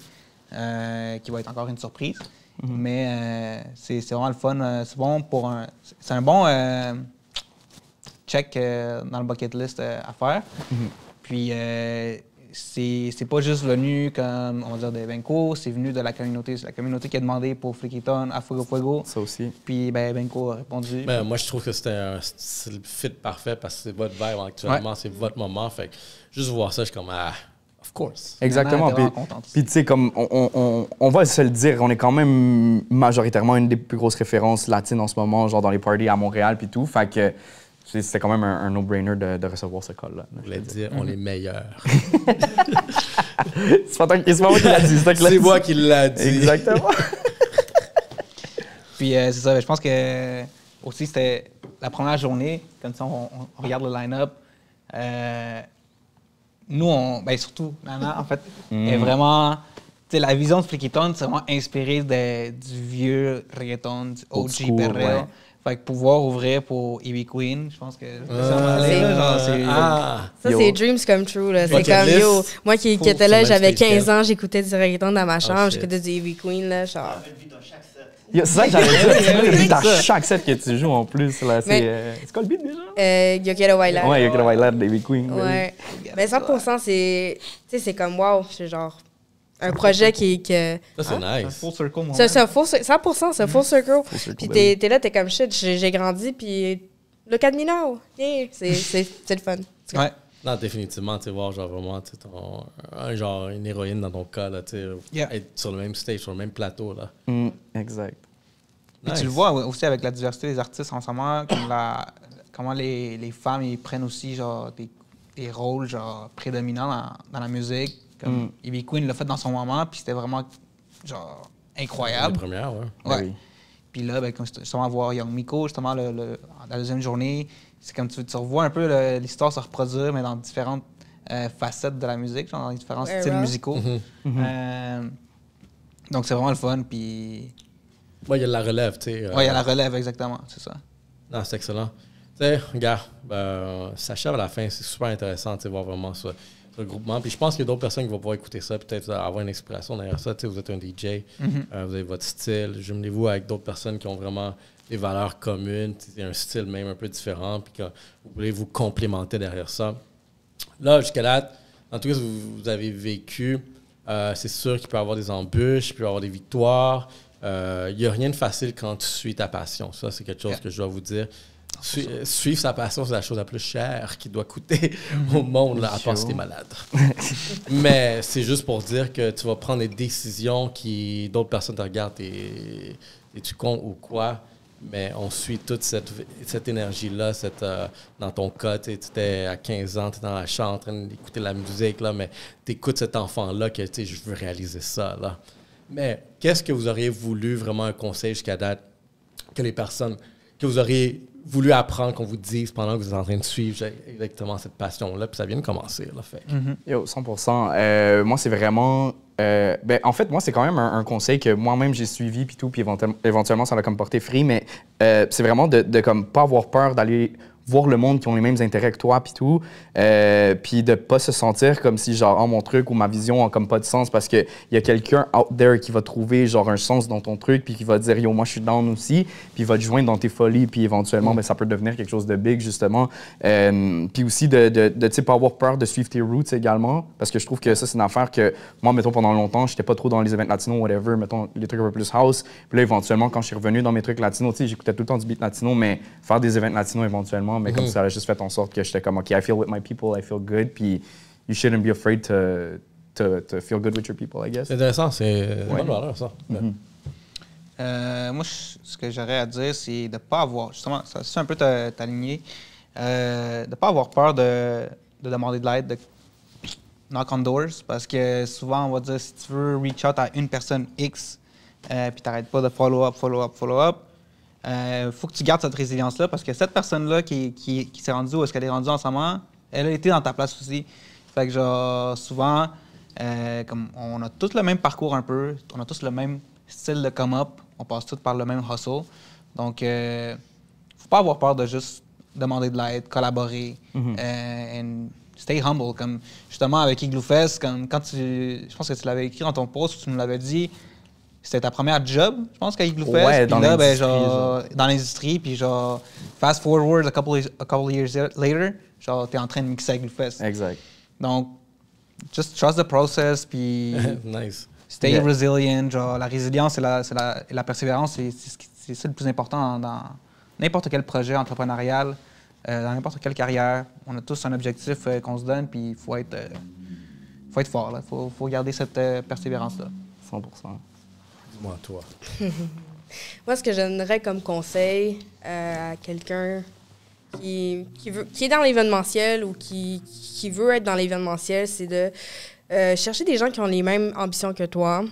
euh, qui va être encore une surprise. Mais euh, c'est vraiment le fun. euh, C'est bon pour un. C'est un bon euh, check dans le bucket list à faire. Puis, euh, c'est c'est pas juste venu comme, on va dire, des Benko, c'est venu de la communauté. C'est la communauté qui a demandé pour Freakyton à Fuego Fuego. Ça aussi. Puis ben, Benko a répondu. Ben, moi, je trouve que c'était le fit parfait parce que c'est votre vibe actuellement, c'est votre moment. Fait que juste voir ça, je suis comme, ah, of course. Exactement. Puis, puis tu sais, comme on, on- on- on va se le dire, on est quand même majoritairement une des plus grosses références latines en ce moment, genre dans les parties à Montréal puis tout. Fait que c'était quand même un, un no-brainer de, de recevoir ce call-là. Je voulais dire, on est meilleurs. (laughs) C'est pas, moi qui l'a dit, c'est moi qui l'a dit. Exactement. (laughs) Puis euh, c'est ça, je pense que aussi c'était la première journée, comme ça on, regarde le line-up. euh, nous, on, ben surtout, Nana, en fait, est vraiment. Tu sais, la vision de Flikiton, c'est vraiment inspiré de- du vieux reggaeton, du Old OG ouais. Fait que pouvoir ouvrir pour Ivy Queen, je pense que c'est Ah, genre, c'est- ah. Ça, Yo. c'est dreams come true. là. C'est comme, yo, moi qui, qui étais là, j'avais spécial. 15 ans, j'écoutais du reggaeton dans ma chambre, shit. j'écoutais du Heavy Queen, là, genre. Yo, C'est ça que (laughs) le beat à chaque set que tu joues en plus. là. C'est Mais- euh, c'est quoi le beat déjà? Euh, Yo Quiero Bailar. Ouais, il y a que le bailar David Queen. ben. Ouais. Mais 100%, c'est. Tu sais, c'est comme, wow, c'est genre. Un projet qui. que Ça, c'est C'est un nice. full circle moment. C'est c'est un full, cir- 100%, c'est un full circle. circle, Puis ben t'es t'es là, t'es comme shit, j'ai j'ai grandi, puis look at me now. Yeah, c'est (laughs) c'est- c'est le fun. Ouais. Non, définitivement, tu sais, voir genre vraiment, tu sais, ton- un genre une héroïne dans ton cas, là, tu sais, Yeah. être sur le même stage, sur le même plateau, là. Mm, exact. Puis Nice. tu le vois aussi avec la diversité des artistes en ce moment, comme la, comment les, les femmes ils prennent aussi genre, des, des rôles genre, prédominants dans, dans la musique. Comme Mm. Ivy Queen l'a fait dans son moment, puis c'était vraiment genre, La incroyable. première, ouais. Ouais. oui. Puis là, ben, comme justement, voir Young Miko, justement, le, le- la deuxième journée, c'est comme tu, tu revois un peu l'histoire se reproduire, mais dans différentes euh, facettes de la musique, genre dans les différents styles musicaux. Euh, donc c'est vraiment le fun, puis Ouais, il y a la relève, tu sais. euh, ouais, il y a la relève, exactement, c'est ça. Non, c'est excellent. Tu sais, regarde, ben, ça achève à la fin, c'est super intéressant, tu sais, voir vraiment ce, ce groupement. Puis je pense qu'il y a d'autres personnes qui vont pouvoir écouter ça, peut-être euh, avoir une inspiration derrière ça. Tu sais, vous êtes un DJ, euh, vous avez votre style. Jumelez-vous avec d'autres personnes qui ont vraiment des valeurs communes, un style même un peu différent, puis que vous voulez vous complémenter derrière ça. Là, jusqu'à date, en tout cas, vous, vous avez vécu, euh, c'est sûr qu'il peut y avoir des embûches, il peut y avoir des victoires. Euh, Il n'y a rien de facile quand tu suis ta passion. Ça, c'est quelque chose que je dois vous dire. Sui- suivre sa passion, c'est la chose la plus chère qui doit coûter (laughs) au monde, là, à part si t'es malade. (laughs) Mais c'est juste pour dire que tu vas prendre des décisions qui d'autres personnes te regardent et, et tu con ou quoi. Mais on suit toute cette, cette énergie-là. Cette, euh, dans ton cas, tu étais à 15 ans, tu es dans la chambre en train d'écouter la musique, là, mais tu écoutes cet enfant-là que je veux réaliser ça. Là. Mais qu'est-ce que vous auriez voulu, vraiment un conseil jusqu'à date, que les personnes, que vous auriez voulu apprendre, qu'on vous dise pendant que vous êtes en train de suivre exactement cette passion-là, puis ça vient de commencer. Là, fait. que- Yo, 100 Euh, Moi, c'est vraiment. euh, ben, en fait, moi, c'est quand même un, conseil que moi-même j'ai suivi, puis tout, puis éventuellement, éventuellement, ça l'a comme porté free, mais euh, c'est vraiment de, de comme pas avoir peur d'aller voir le monde qui ont les mêmes intérêts que toi, puis tout, euh, puis de pas se sentir comme si, genre, oh, mon truc ou ma vision a comme pas de sens, parce qu'il y a quelqu'un out there qui va trouver, genre, un sens dans ton truc, puis qui va dire, yo, moi, je suis down aussi, puis va te joindre dans tes folies, puis éventuellement, ben, ça peut devenir quelque chose de big, justement. Euh, puis aussi de, de, de tu sais, pas avoir peur de suivre tes roots également, parce que je trouve que ça, c'est une affaire que, moi, mettons, pendant longtemps, j'étais pas trop dans les événements latinos, whatever, mettons, les trucs un peu plus house. Puis là, éventuellement, quand je suis revenu dans mes trucs latinos, tu sais, j'écoutais tout le temps du beat latino, mais faire des événements latinos éventuellement, mais comme ça a juste fait en sorte que j'étais comme, OK, I feel with my people, I feel good, puis you shouldn't be afraid to, to, to feel good with your people, I guess. C'est intéressant, c'est une bonne valeur, ça. Euh, moi, je- ce que j'aurais à dire, c'est de ne pas avoir, justement, ça c'est un peu ta, ta lignée, euh, de ne pas avoir peur de, de demander de l'aide, de knock on doors, parce que souvent, on va dire, si tu veux reach out à une personne X, euh, puis tu n'arrêtes pas de follow up, follow up, follow up, il faut que tu gardes cette résilience-là, parce que cette personne-là qui, qui, qui s'est rendue où est-ce qu'elle est rendue en ce moment, elle a été dans ta place aussi. Fait que, genre, souvent, euh, comme on a tous le même parcours un peu, on a tous le même style de come-up, on passe tous par le même hustle. Donc, euh, faut pas avoir peur de juste demander de l'aide, collaborer, euh, and stay humble. Comme justement avec Igloo Fest, comme quand tu, je pense que tu l'avais écrit dans ton post, tu nous l'avais dit, c'était ta première job, je pense qu'à Igloo Fest. Ouais, Puis dans là, ben, genre, dans l'industrie, puis genre, fast forward a couple, a couple years later, genre, t'es en train de mixer avec Igloo Fest. Exact. Donc, just trust the process, puis (laughs) nice. stay Yeah. resilient. Genre, la résilience et la, c'est la, et la persévérance, c'est ça le plus important dans, dans n'importe quel projet entrepreneurial, euh, dans n'importe quelle carrière. On a tous un objectif euh, qu'on se donne, puis il faut être, euh, faut être fort. Il faut, faut garder cette euh, persévérance-là. 100 Dis-moi, toi. (laughs) Moi, ce que je donnerais comme conseil euh, à quelqu'un qui, qui, est dans l'événementiel ou qui, qui veut être dans l'événementiel, c'est de euh, chercher des gens qui ont les mêmes ambitions que toi,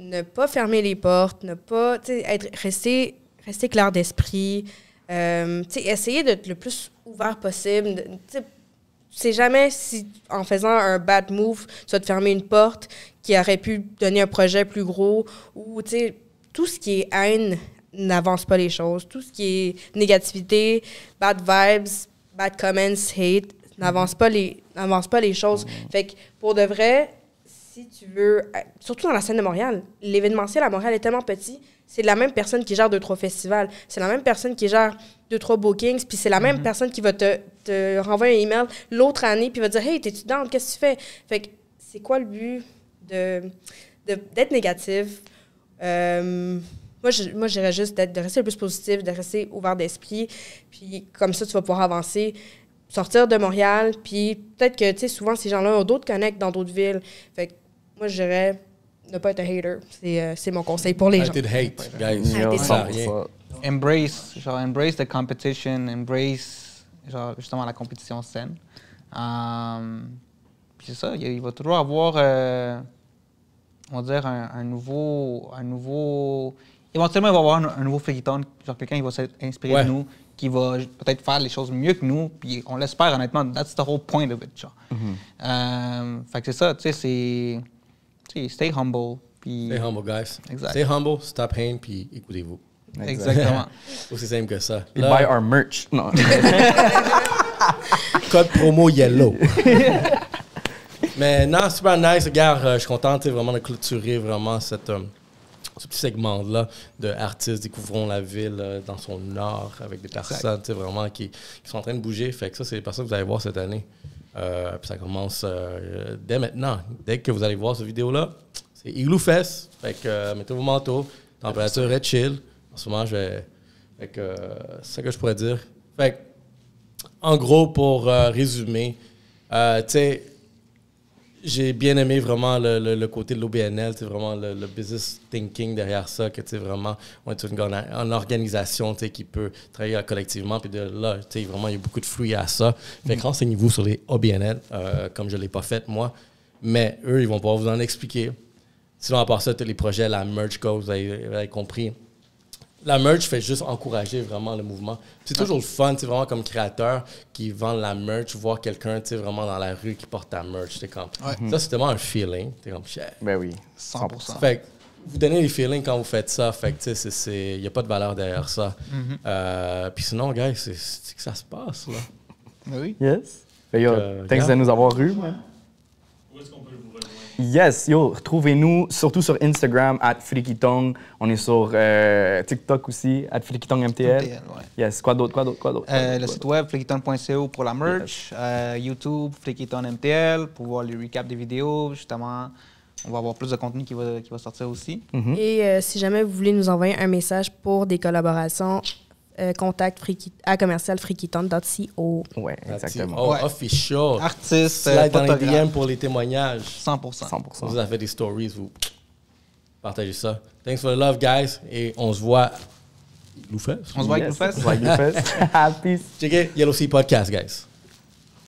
ne pas fermer les portes, ne pas, être, rester, rester clair d'esprit, euh, essayer d'être le plus ouvert possible. de- sais jamais si, en faisant un bad move, tu vas te fermer une porte qui aurait pu donner un projet plus gros ou, tu sais, tout ce qui est haine n'avance pas les choses. Tout ce qui est négativité, bad vibes, bad comments, hate, n'avance pas les, n'avance pas les choses. Fait que, pour de vrai, si tu veux, surtout dans la scène de Montréal, l'événementiel à Montréal est tellement petit, c'est la même personne qui gère deux, trois festivals, c'est la même personne qui gère deux, trois bookings, puis c'est la même personne qui va te, te renvoyer un email l'autre année, puis va te dire Hey, t'es-tu? Qu'est-ce que tu fais? Fait que c'est quoi le but? De, de- d'être négatif? Euh, moi, je, moi, juste d'être, de rester le plus positif, de rester ouvert d'esprit, puis comme ça, tu vas pouvoir avancer sortir de Montréal, puis peut-être que, tu sais, souvent, ces gens-là ont d'autres connects dans d'autres villes. Fait que moi, je dirais ne pas être un hater. C'est, euh, c'est mon conseil pour les gens. Hate, guys. Ça rien. Embrace, genre, embrace the competition, embrace, genre, justement, la compétition saine. Euh, puis c'est ça, il, il va toujours avoir, euh, on va dire, un, un nouveau, un nouveau... Éventuellement, il va y avoir un, un nouveau Freakyton, genre quelqu'un qui va s'inspirer Ouais. de nous, qui va peut-être faire les choses mieux que nous, puis on l'espère honnêtement, that's the whole point of it, genre. Euh, fait que c'est ça, tu sais, c'est... Tu sais, stay humble, puis... Stay humble, guys. Exact. Stay humble, stop hating, puis écoutez-vous. Exactement. (laughs) Aussi simple que ça. Et buy our merch. Non. (laughs) Code promo yellow. (laughs) Mais non, super nice. Regarde, euh, je suis content vraiment de clôturer vraiment cette, euh, ce petit segment-là de artistes découvrons la ville euh, dans son art avec des personnes vraiment qui, qui sont en train de bouger. Fait que ça, c'est les personnes que vous allez voir cette année. Puis ça commence dès maintenant. Dès que vous allez voir cette vidéo-là, c'est Igloo Fest. Fait que mettez vos manteaux. Température est chill. En ce moment, je vais. Fait que c'est ça que je pourrais dire. Fait que en gros, pour résumer, tu sais, j'ai bien aimé vraiment le, le- le côté de l'OBNL, sais, vraiment le, le business thinking derrière ça, que vraiment, on est une, orga- une organisation qui peut travailler collectivement, puis de là, tu sais, vraiment, il y a beaucoup de fruits à ça. Fait que renseignez-vous sur les OBNL, euh, comme je ne l'ai pas fait moi, mais eux, ils vont pouvoir vous en expliquer. Sinon, à part ça, tous les projets, la merch code, vous avez, vous avez compris la merch fait juste encourager vraiment le mouvement. C'est toujours le fun, c'est vraiment comme créateur qui vend la merch, voir quelqu'un, tu sais, vraiment dans la rue qui porte ta merch. C'est comme, Ça, c'est tellement un feeling. T'es comme, shit. ben oui. 100%. Fait que vous donnez des feelings quand vous faites ça. Fait que, tu sais, il n'y a pas de valeur derrière ça. Euh, Puis sinon, gars, c'est que ça se passe, là. Ben oui. Yes. Fait, yo, Euh, thanks de nous avoir eu, man. Où est-ce qu'on peut vous rejoindre? Yes, yo, retrouvez-nous surtout sur Instagram, at Frikitong. On est sur euh, TikTok aussi, at FrikiTongMTL. MTL, ouais. Yes, quoi d'autre, quoi d'autre, quoi d'autre? Euh, le quoi site web flikiton.co pour la merch, euh, YouTube Flikiton MTL pour voir les recaps des vidéos. Justement, on va avoir plus de contenu qui va, qui va sortir aussi. Et euh, si jamais vous voulez nous envoyer un message pour des collaborations, euh, contact à commercialfrikiton.co. d'autre? Ouais, exactement. Oh, Ouais. official. Artiste, Slide dans les. DM pour les témoignages. 100%. 100%. Vous avez fait des stories, vous partagez ça. Thanks for the love, guys. Et on se voit. Loufest. On se voit avec Yes, Loufest. on se voit avec Loufest. Peace. (laughs) Checkez Yellow Sea Podcast, guys.